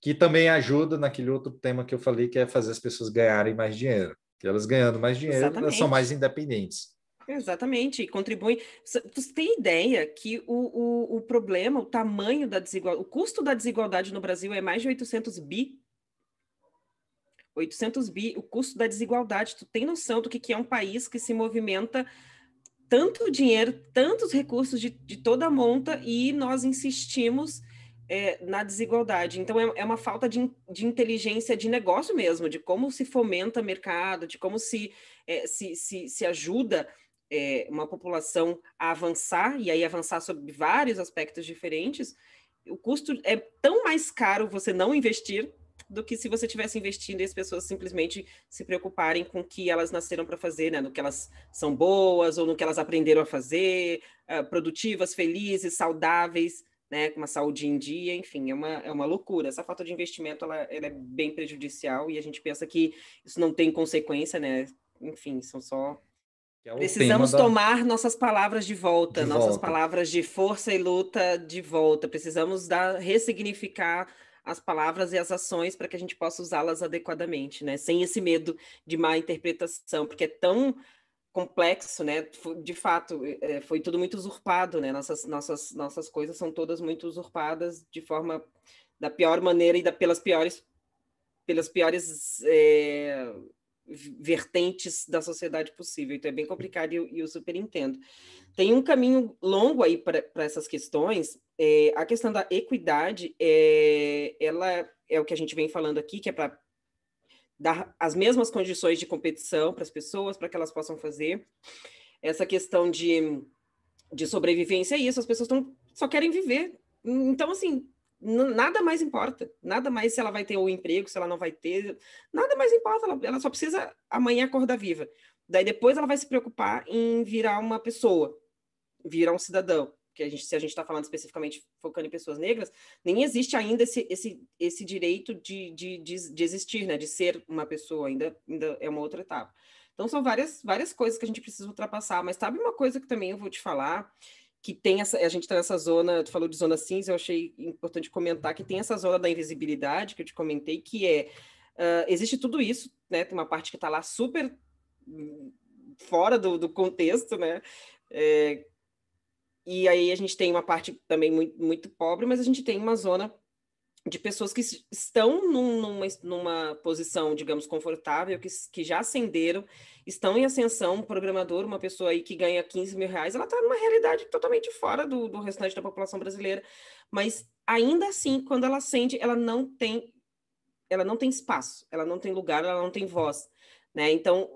que também ajuda naquele outro tema que eu falei, que é fazer as pessoas ganharem mais dinheiro. Que elas ganhando mais dinheiro, Exatamente. elas são mais independentes. Exatamente, e contribuem. Você tem ideia que o, o, o problema, o tamanho da desigualdade, o custo da desigualdade no Brasil é mais de 800 bi 800 bi, o custo da desigualdade. Tu tem noção do que, que é um país que se movimenta tanto dinheiro, tantos recursos de, de toda a monta e nós insistimos é, na desigualdade. Então, é, é uma falta de, de, inteligência de negócio mesmo, de como se fomenta mercado, de como se, é, se, se, se, ajuda é, uma população a avançar, e aí avançar sobre vários aspectos diferentes. O custo é tão mais caro você não investir do que se você tivesse investindo e as pessoas simplesmente se preocuparem com o que elas nasceram para fazer, né? no que elas são boas ou no que elas aprenderam a fazer, uh, produtivas, felizes, saudáveis, né? com uma saúde em dia, enfim, é uma, é uma loucura. Essa falta de investimento ela, ela é bem prejudicial e a gente pensa que isso não tem consequência, né? Enfim, são só é Precisamos da... tomar nossas palavras de volta, de nossas volta. palavras de força e luta de volta. Precisamos dar, ressignificar as palavras e as ações para que a gente possa usá-las adequadamente, né? Sem esse medo de má interpretação, porque é tão complexo, né? De fato, é, foi tudo muito usurpado, né? Nossas, nossas, nossas coisas são todas muito usurpadas de forma da pior maneira e da, pelas piores pelas piores é, vertentes da sociedade possível. Então é bem complicado e eu, eu super entendo. Tem um caminho longo aí para essas questões. É, a questão da equidade, é, ela é o que a gente vem falando aqui, que é para dar as mesmas condições de competição para as pessoas, para que elas possam fazer. Essa questão de, de sobrevivência é isso, as pessoas tão, só querem viver. Então, assim, nada mais importa. Nada mais se ela vai ter o emprego, se ela não vai ter. Nada mais importa. Ela, ela, só precisa amanhã acordar viva. Daí depois ela vai se preocupar em virar uma pessoa, virar um cidadão. Que a gente, se a gente está falando especificamente focando em pessoas negras, nem existe ainda esse, esse, esse direito de, de, de, de existir, né? De ser uma pessoa. Ainda, ainda é uma outra etapa. Então são várias, várias coisas que a gente precisa ultrapassar. Mas sabe uma coisa que também eu vou te falar? Que tem essa, a gente está nessa zona, tu falou de zona cinza, eu achei importante comentar que tem essa zona da invisibilidade que eu te comentei, que é, uh, existe tudo isso, né, tem uma parte que está lá super fora do, do contexto, né, é, e aí a gente tem uma parte também muito, muito pobre, mas a gente tem uma zona de pessoas que estão num, numa, numa posição, digamos, confortável, que, que já ascenderam, estão em ascensão, um programador, uma pessoa aí que ganha 15 mil reais, ela está numa realidade totalmente fora do, do restante da população brasileira, mas ainda assim, quando ela ascende, ela não tem, ela não tem espaço, ela não tem lugar, ela não tem voz, né? Então,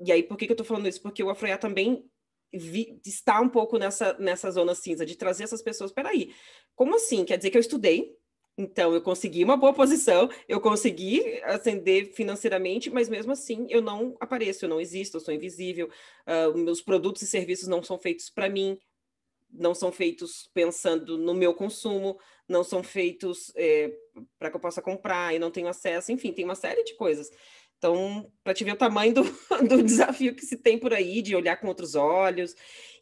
e aí por que, que eu estou falando isso? Porque o Afroiá também vi, está um pouco nessa, nessa zona cinza, de trazer essas pessoas, peraí, como assim? Quer dizer que eu estudei, então, eu consegui uma boa posição, eu consegui ascender financeiramente, mas mesmo assim eu não apareço, eu não existo, eu sou invisível, uh, meus produtos e serviços não são feitos para mim, não são feitos pensando no meu consumo, não são feitos é, para que eu possa comprar e não tenho acesso, enfim, tem uma série de coisas. Então, para te ver o tamanho do, <laughs> do desafio que se tem por aí, de olhar com outros olhos,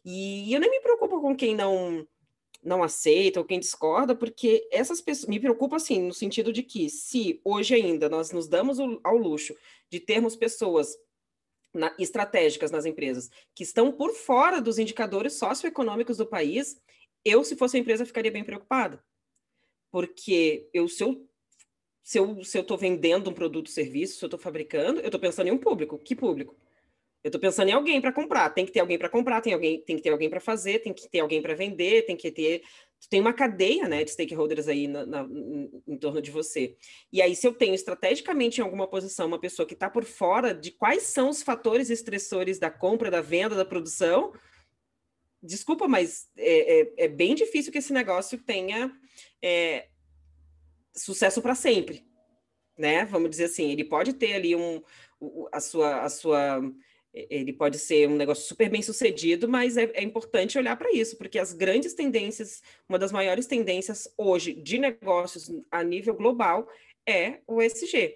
e eu nem me preocupo com quem não não aceita ou quem discorda, porque essas pessoas me preocupa assim, no sentido de que se hoje ainda nós nos damos ao luxo de termos pessoas na, estratégicas nas empresas que estão por fora dos indicadores socioeconômicos do país, eu, se fosse a empresa, ficaria bem preocupada. Porque eu, se eu se eu estou vendendo um produto serviço, se eu estou fabricando, eu estou pensando em um público. Que público? Eu estou pensando em alguém para comprar. Tem que ter alguém para comprar, tem, alguém, tem que ter alguém para fazer, tem que ter alguém para vender, tem que ter. Tem uma cadeia né, de stakeholders aí na, na, em torno de você. E aí, se eu tenho estrategicamente em alguma posição uma pessoa que está por fora de quais são os fatores estressores da compra, da venda, da produção, desculpa, mas é, é, é bem difícil que esse negócio tenha é, sucesso para sempre. Né? Vamos dizer assim, ele pode ter ali um, a sua, a sua ele pode ser um negócio super bem sucedido, mas é, é importante olhar para isso, porque as grandes tendências, uma das maiores tendências hoje de negócios a nível global é o ESG,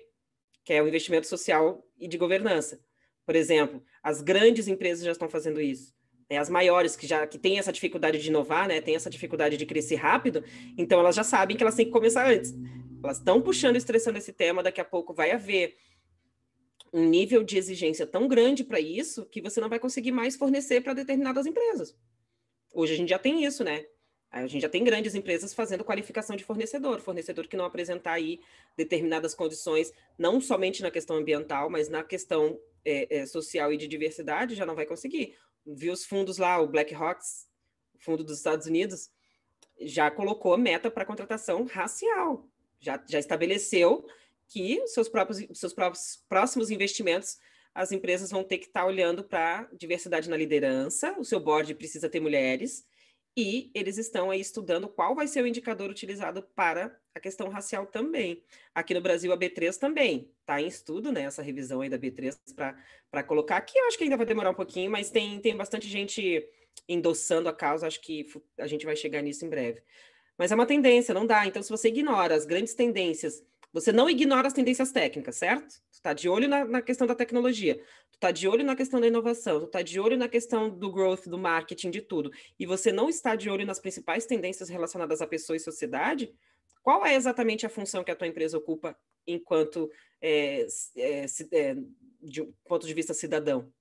que é o investimento social e de governança. Por exemplo, as grandes empresas já estão fazendo isso. Né? As maiores que já que têm essa dificuldade de inovar, né, têm essa dificuldade de crescer rápido, então elas já sabem que elas têm que começar antes. Elas estão puxando e estressando esse tema, daqui a pouco vai haver um nível de exigência tão grande para isso que você não vai conseguir mais fornecer para determinadas empresas. Hoje a gente já tem isso, né? A gente já tem grandes empresas fazendo qualificação de fornecedor, fornecedor que não apresentar aí determinadas condições, não somente na questão ambiental, mas na questão é, é, social e de diversidade, já não vai conseguir. Viu os fundos lá, o BlackRock, o fundo dos Estados Unidos, já colocou meta para contratação racial, já, já estabeleceu que os seus próprios, seus próprios próximos investimentos, as empresas vão ter que estar tá olhando para diversidade na liderança, o seu board precisa ter mulheres, e eles estão aí estudando qual vai ser o indicador utilizado para a questão racial também. Aqui no Brasil, a B3 também está em estudo, né? Essa revisão aí da B3 para colocar aqui. Eu acho que ainda vai demorar um pouquinho, mas tem, tem bastante gente endossando a causa. Acho que a gente vai chegar nisso em breve. Mas é uma tendência, não dá. Então, se você ignora as grandes tendências você não ignora as tendências técnicas, certo? Tu está de olho na, na, questão da tecnologia, tu está de olho na questão da inovação, tu está de olho na questão do growth, do marketing, de tudo, e você não está de olho nas principais tendências relacionadas à pessoa e sociedade, qual é exatamente a função que a tua empresa ocupa enquanto é, é, é, de um ponto de vista cidadão?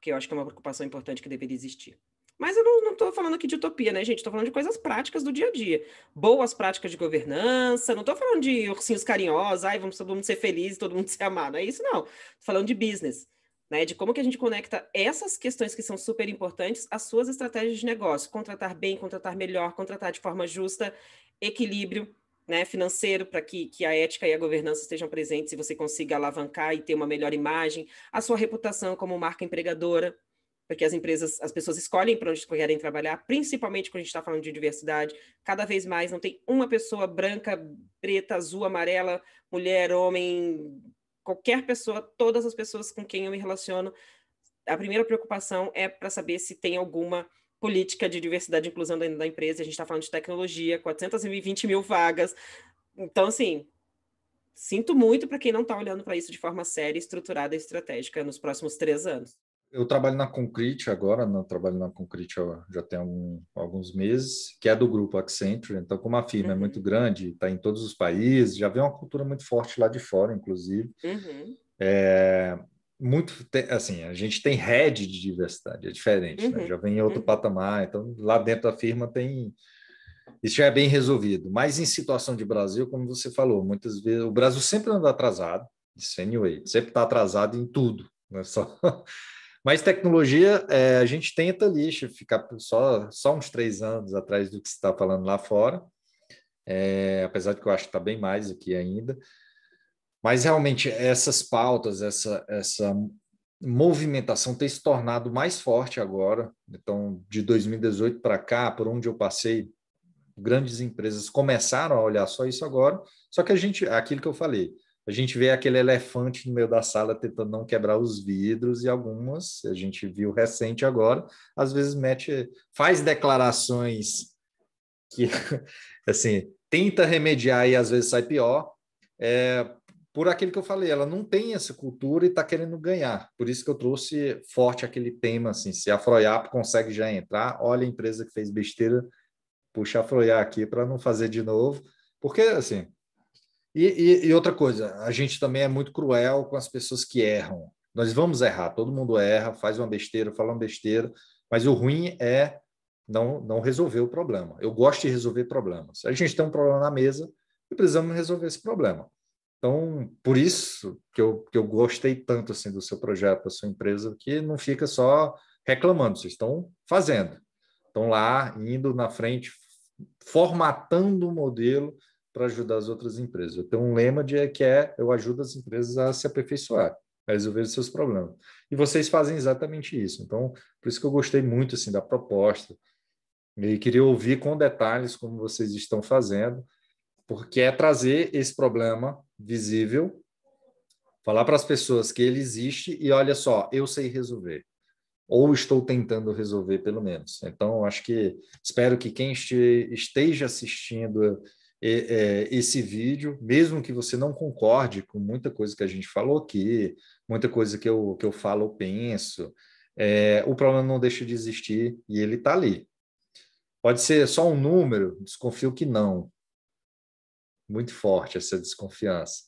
Que eu acho que é uma preocupação importante que deveria existir. Mas eu não, não estou falando aqui de utopia, né, gente? Estou falando de coisas práticas do dia a dia. Boas práticas de governança, não estou falando de ursinhos carinhosos, ai, vamos todo mundo <laughs> ser feliz, todo mundo se amar, não é isso, não. Estou falando de business. Né, de como que a gente conecta essas questões que são super importantes às suas estratégias de negócio. Contratar bem, contratar melhor, contratar de forma justa, equilíbrio, né, financeiro para que, que a ética e a governança estejam presentes e você consiga alavancar e ter uma melhor imagem, a sua reputação como marca empregadora, porque as empresas, as pessoas escolhem para onde querem trabalhar, principalmente quando a gente está falando de diversidade, cada vez mais não tem uma pessoa branca, preta, azul, amarela, mulher, homem, qualquer pessoa, todas as pessoas com quem eu me relaciono, a primeira preocupação é para saber se tem alguma política de diversidade e inclusão dentro da empresa, a gente está falando de tecnologia, 420 mil vagas. Então, assim, sinto muito para quem não está olhando para isso de forma séria, estruturada e estratégica nos próximos três anos. Eu trabalho na Concrete agora, não trabalho na Concrete já tem algum, alguns meses, que é do grupo Accenture. Então, como a firma uhum. é muito uhum. grande, está em todos os países, já vem uma cultura muito forte lá de fora, inclusive. Uhum. É, muito assim a gente tem rede de diversidade é diferente né? uhum. né? já vem em outro uhum. patamar então lá dentro da firma tem isso já é bem resolvido mas em situação de Brasil como você falou muitas vezes o Brasil sempre anda atrasado isso anyway sempre está atrasado em tudo não é só mas tecnologia é, a gente tenta ali ficar só só uns três anos atrás do que você está falando lá fora é, apesar de que eu acho que está bem mais aqui ainda mas realmente essas pautas, essa, essa movimentação tem se tornado mais forte agora. Então, de 2018 para cá, por onde eu passei, grandes empresas começaram a olhar só isso agora. Só que a gente, aquilo que eu falei, a gente vê aquele elefante no meio da sala tentando não quebrar os vidros e algumas, a gente viu recente agora, às vezes mete, faz declarações que, <laughs> assim, tenta remediar e às vezes sai pior. É, por aquilo que eu falei, ela não tem essa cultura e está querendo ganhar. Por isso que eu trouxe forte aquele tema, assim, se a Froiap consegue já entrar, olha a empresa que fez besteira, puxa a Froiap aqui para não fazer de novo, porque, assim... E, e, e, outra coisa, a gente também é muito cruel com as pessoas que erram. Nós vamos errar, todo mundo erra, faz uma besteira, fala uma besteira, mas o ruim é não, não resolver o problema. Eu gosto de resolver problemas. A gente tem um problema na mesa e precisamos resolver esse problema. Então, por isso que eu, que eu gostei tanto assim do seu projeto, da sua empresa, que não fica só reclamando, vocês estão fazendo. Estão lá, indo na frente, formatando o modelo para ajudar as outras empresas. Eu tenho um lema de que é eu ajudo as empresas a se aperfeiçoar, a resolver os seus problemas. E vocês fazem exatamente isso. Então, por isso que eu gostei muito assim da proposta. E queria ouvir com detalhes como vocês estão fazendo porque é trazer esse problema visível, falar para as pessoas que ele existe e olha só, eu sei resolver, ou estou tentando resolver pelo menos. Então, acho que espero que quem esteja assistindo esse vídeo, mesmo que você não concorde com muita coisa que a gente falou aqui, muita coisa que eu, que eu falo, eu penso, é, o problema não deixa de existir e ele está ali. Pode ser só um número, desconfio que não muito forte essa desconfiança.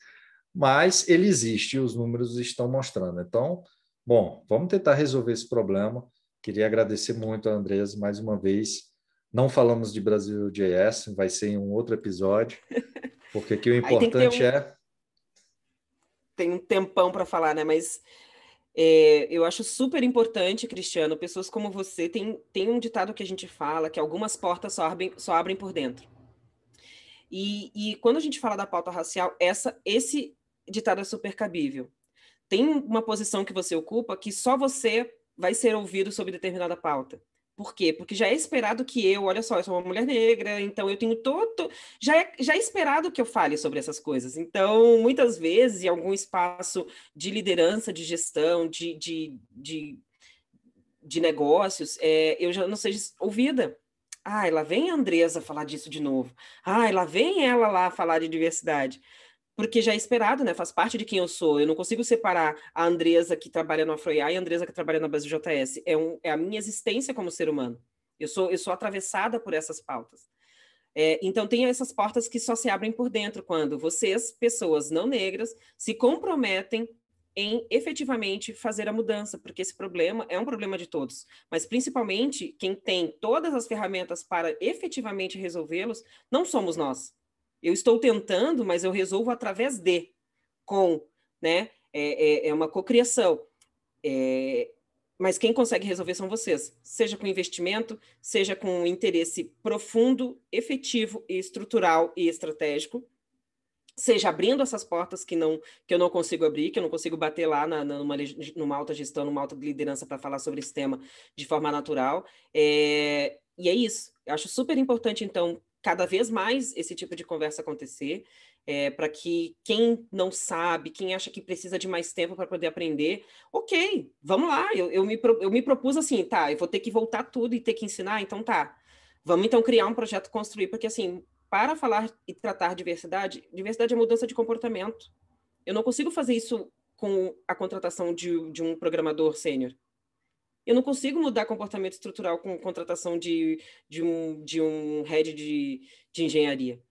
Mas ele existe os números estão mostrando. Então, bom, vamos tentar resolver esse problema. Queria agradecer muito a Andresa mais uma vez. Não falamos de Brasil JS, vai ser em um outro episódio, <laughs> porque aqui o importante um... é. Tem um tempão para falar, né? Mas é, eu acho super importante, Cristiano, pessoas como você. Tem, tem um ditado que a gente fala que algumas portas só abrem, só abrem por dentro. E, e quando a gente fala da pauta racial, essa, esse ditado é super cabível. Tem uma posição que você ocupa que só você vai ser ouvido sobre determinada pauta. Por quê? Porque já é esperado que eu, olha só, eu sou uma mulher negra, então eu tenho todo. Já é, já é esperado que eu fale sobre essas coisas. Então, muitas vezes, em algum espaço de liderança, de gestão, de, de, de, de negócios, é, eu já não seja ouvida. Ai, lá vem a Andresa falar disso de novo. Ai, lá vem ela lá falar de diversidade. Porque já é esperado, né? Faz parte de quem eu sou. Eu não consigo separar a Andresa que trabalha no Afroiá e a Andresa que trabalha na Brasil JS. É, um, é a minha existência como ser humano. Eu sou, eu sou atravessada por essas pautas. É, então, tem essas portas que só se abrem por dentro quando vocês, pessoas não negras, se comprometem em efetivamente fazer a mudança, porque esse problema é um problema de todos, mas principalmente quem tem todas as ferramentas para efetivamente resolvê-los não somos nós. Eu estou tentando, mas eu resolvo através de, com, né? É, é, é uma cocriação. É, mas quem consegue resolver são vocês, seja com investimento, seja com interesse profundo, efetivo e estrutural e estratégico, seja abrindo essas portas que não que eu não consigo abrir, que eu não consigo bater lá na, numa, numa alta gestão, numa alta liderança para falar sobre esse tema de forma natural. É, e é isso. Eu acho super importante, então, cada vez mais esse tipo de conversa acontecer é, para que quem não sabe, quem acha que precisa de mais tempo para poder aprender, ok, vamos lá. Eu, eu, me, eu me propus assim, tá, eu vou ter que voltar tudo e ter que ensinar, então tá. Vamos então criar um projeto construir, porque assim, para falar e tratar diversidade, diversidade é mudança de comportamento. Eu não consigo fazer isso com a contratação de, de um programador sênior. Eu não consigo mudar comportamento estrutural com contratação de, de, um, de um head de, de engenharia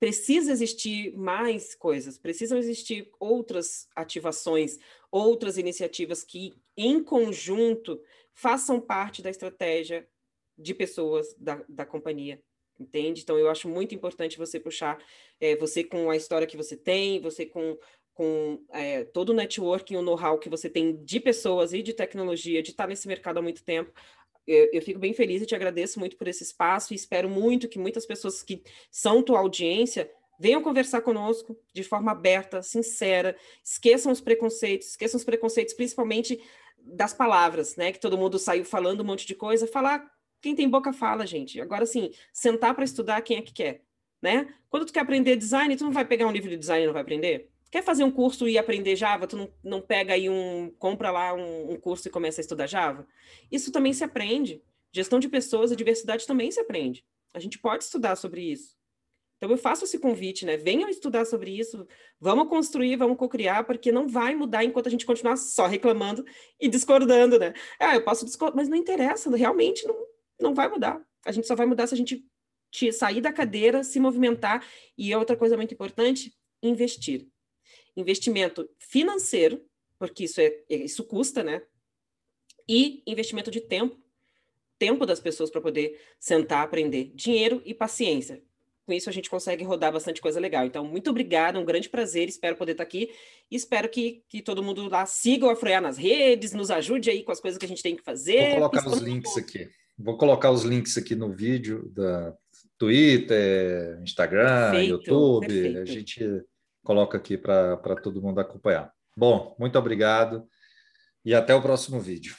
precisa existir mais coisas, precisam existir outras ativações, outras iniciativas que, em conjunto, façam parte da estratégia de pessoas da, da companhia, entende? Então, eu acho muito importante você puxar, é, você com a história que você tem, você com, com é, todo o networking, o know-how que você tem de pessoas e de tecnologia, de estar nesse mercado há muito tempo, eu, eu, fico bem feliz e te agradeço muito por esse espaço e espero muito que muitas pessoas que são tua audiência venham conversar conosco de forma aberta, sincera, esqueçam os preconceitos, esqueçam os preconceitos principalmente das palavras, né? Que todo mundo saiu falando um monte de coisa, falar quem tem boca fala, gente. Agora sim, sentar para estudar quem é que quer, né? Quando tu quer aprender design, tu não vai pegar um livro de design e não vai aprender? Quer fazer um curso e aprender Java? Tu não, não pega aí um, compra lá um, um curso e começa a estudar Java? Isso também se aprende. Gestão de pessoas e diversidade também se aprende. A gente pode estudar sobre isso. Então eu faço esse convite, né? Venham estudar sobre isso, vamos construir, vamos co-criar, porque não vai mudar enquanto a gente continuar só reclamando e discordando, né? Ah, eu posso discordar, mas não interessa, realmente não, não vai mudar. A gente só vai mudar se a gente sair da cadeira, se movimentar. E outra coisa muito importante, investir investimento financeiro, porque isso, é, isso custa, né? E investimento de tempo, tempo das pessoas para poder sentar, aprender, dinheiro e paciência. Com isso a gente consegue rodar bastante coisa legal. Então, muito obrigada, um grande prazer, espero poder estar aqui e espero que, que todo mundo lá siga o Afroiar nas redes, nos ajude aí com as coisas que a gente tem que fazer. Vou colocar os links aqui. Vou colocar os links aqui no vídeo da Twitter, Instagram, perfeito, YouTube. Perfeito. A gente coloco aqui para todo mundo acompanhar. Bom, muito obrigado e até o próximo vídeo.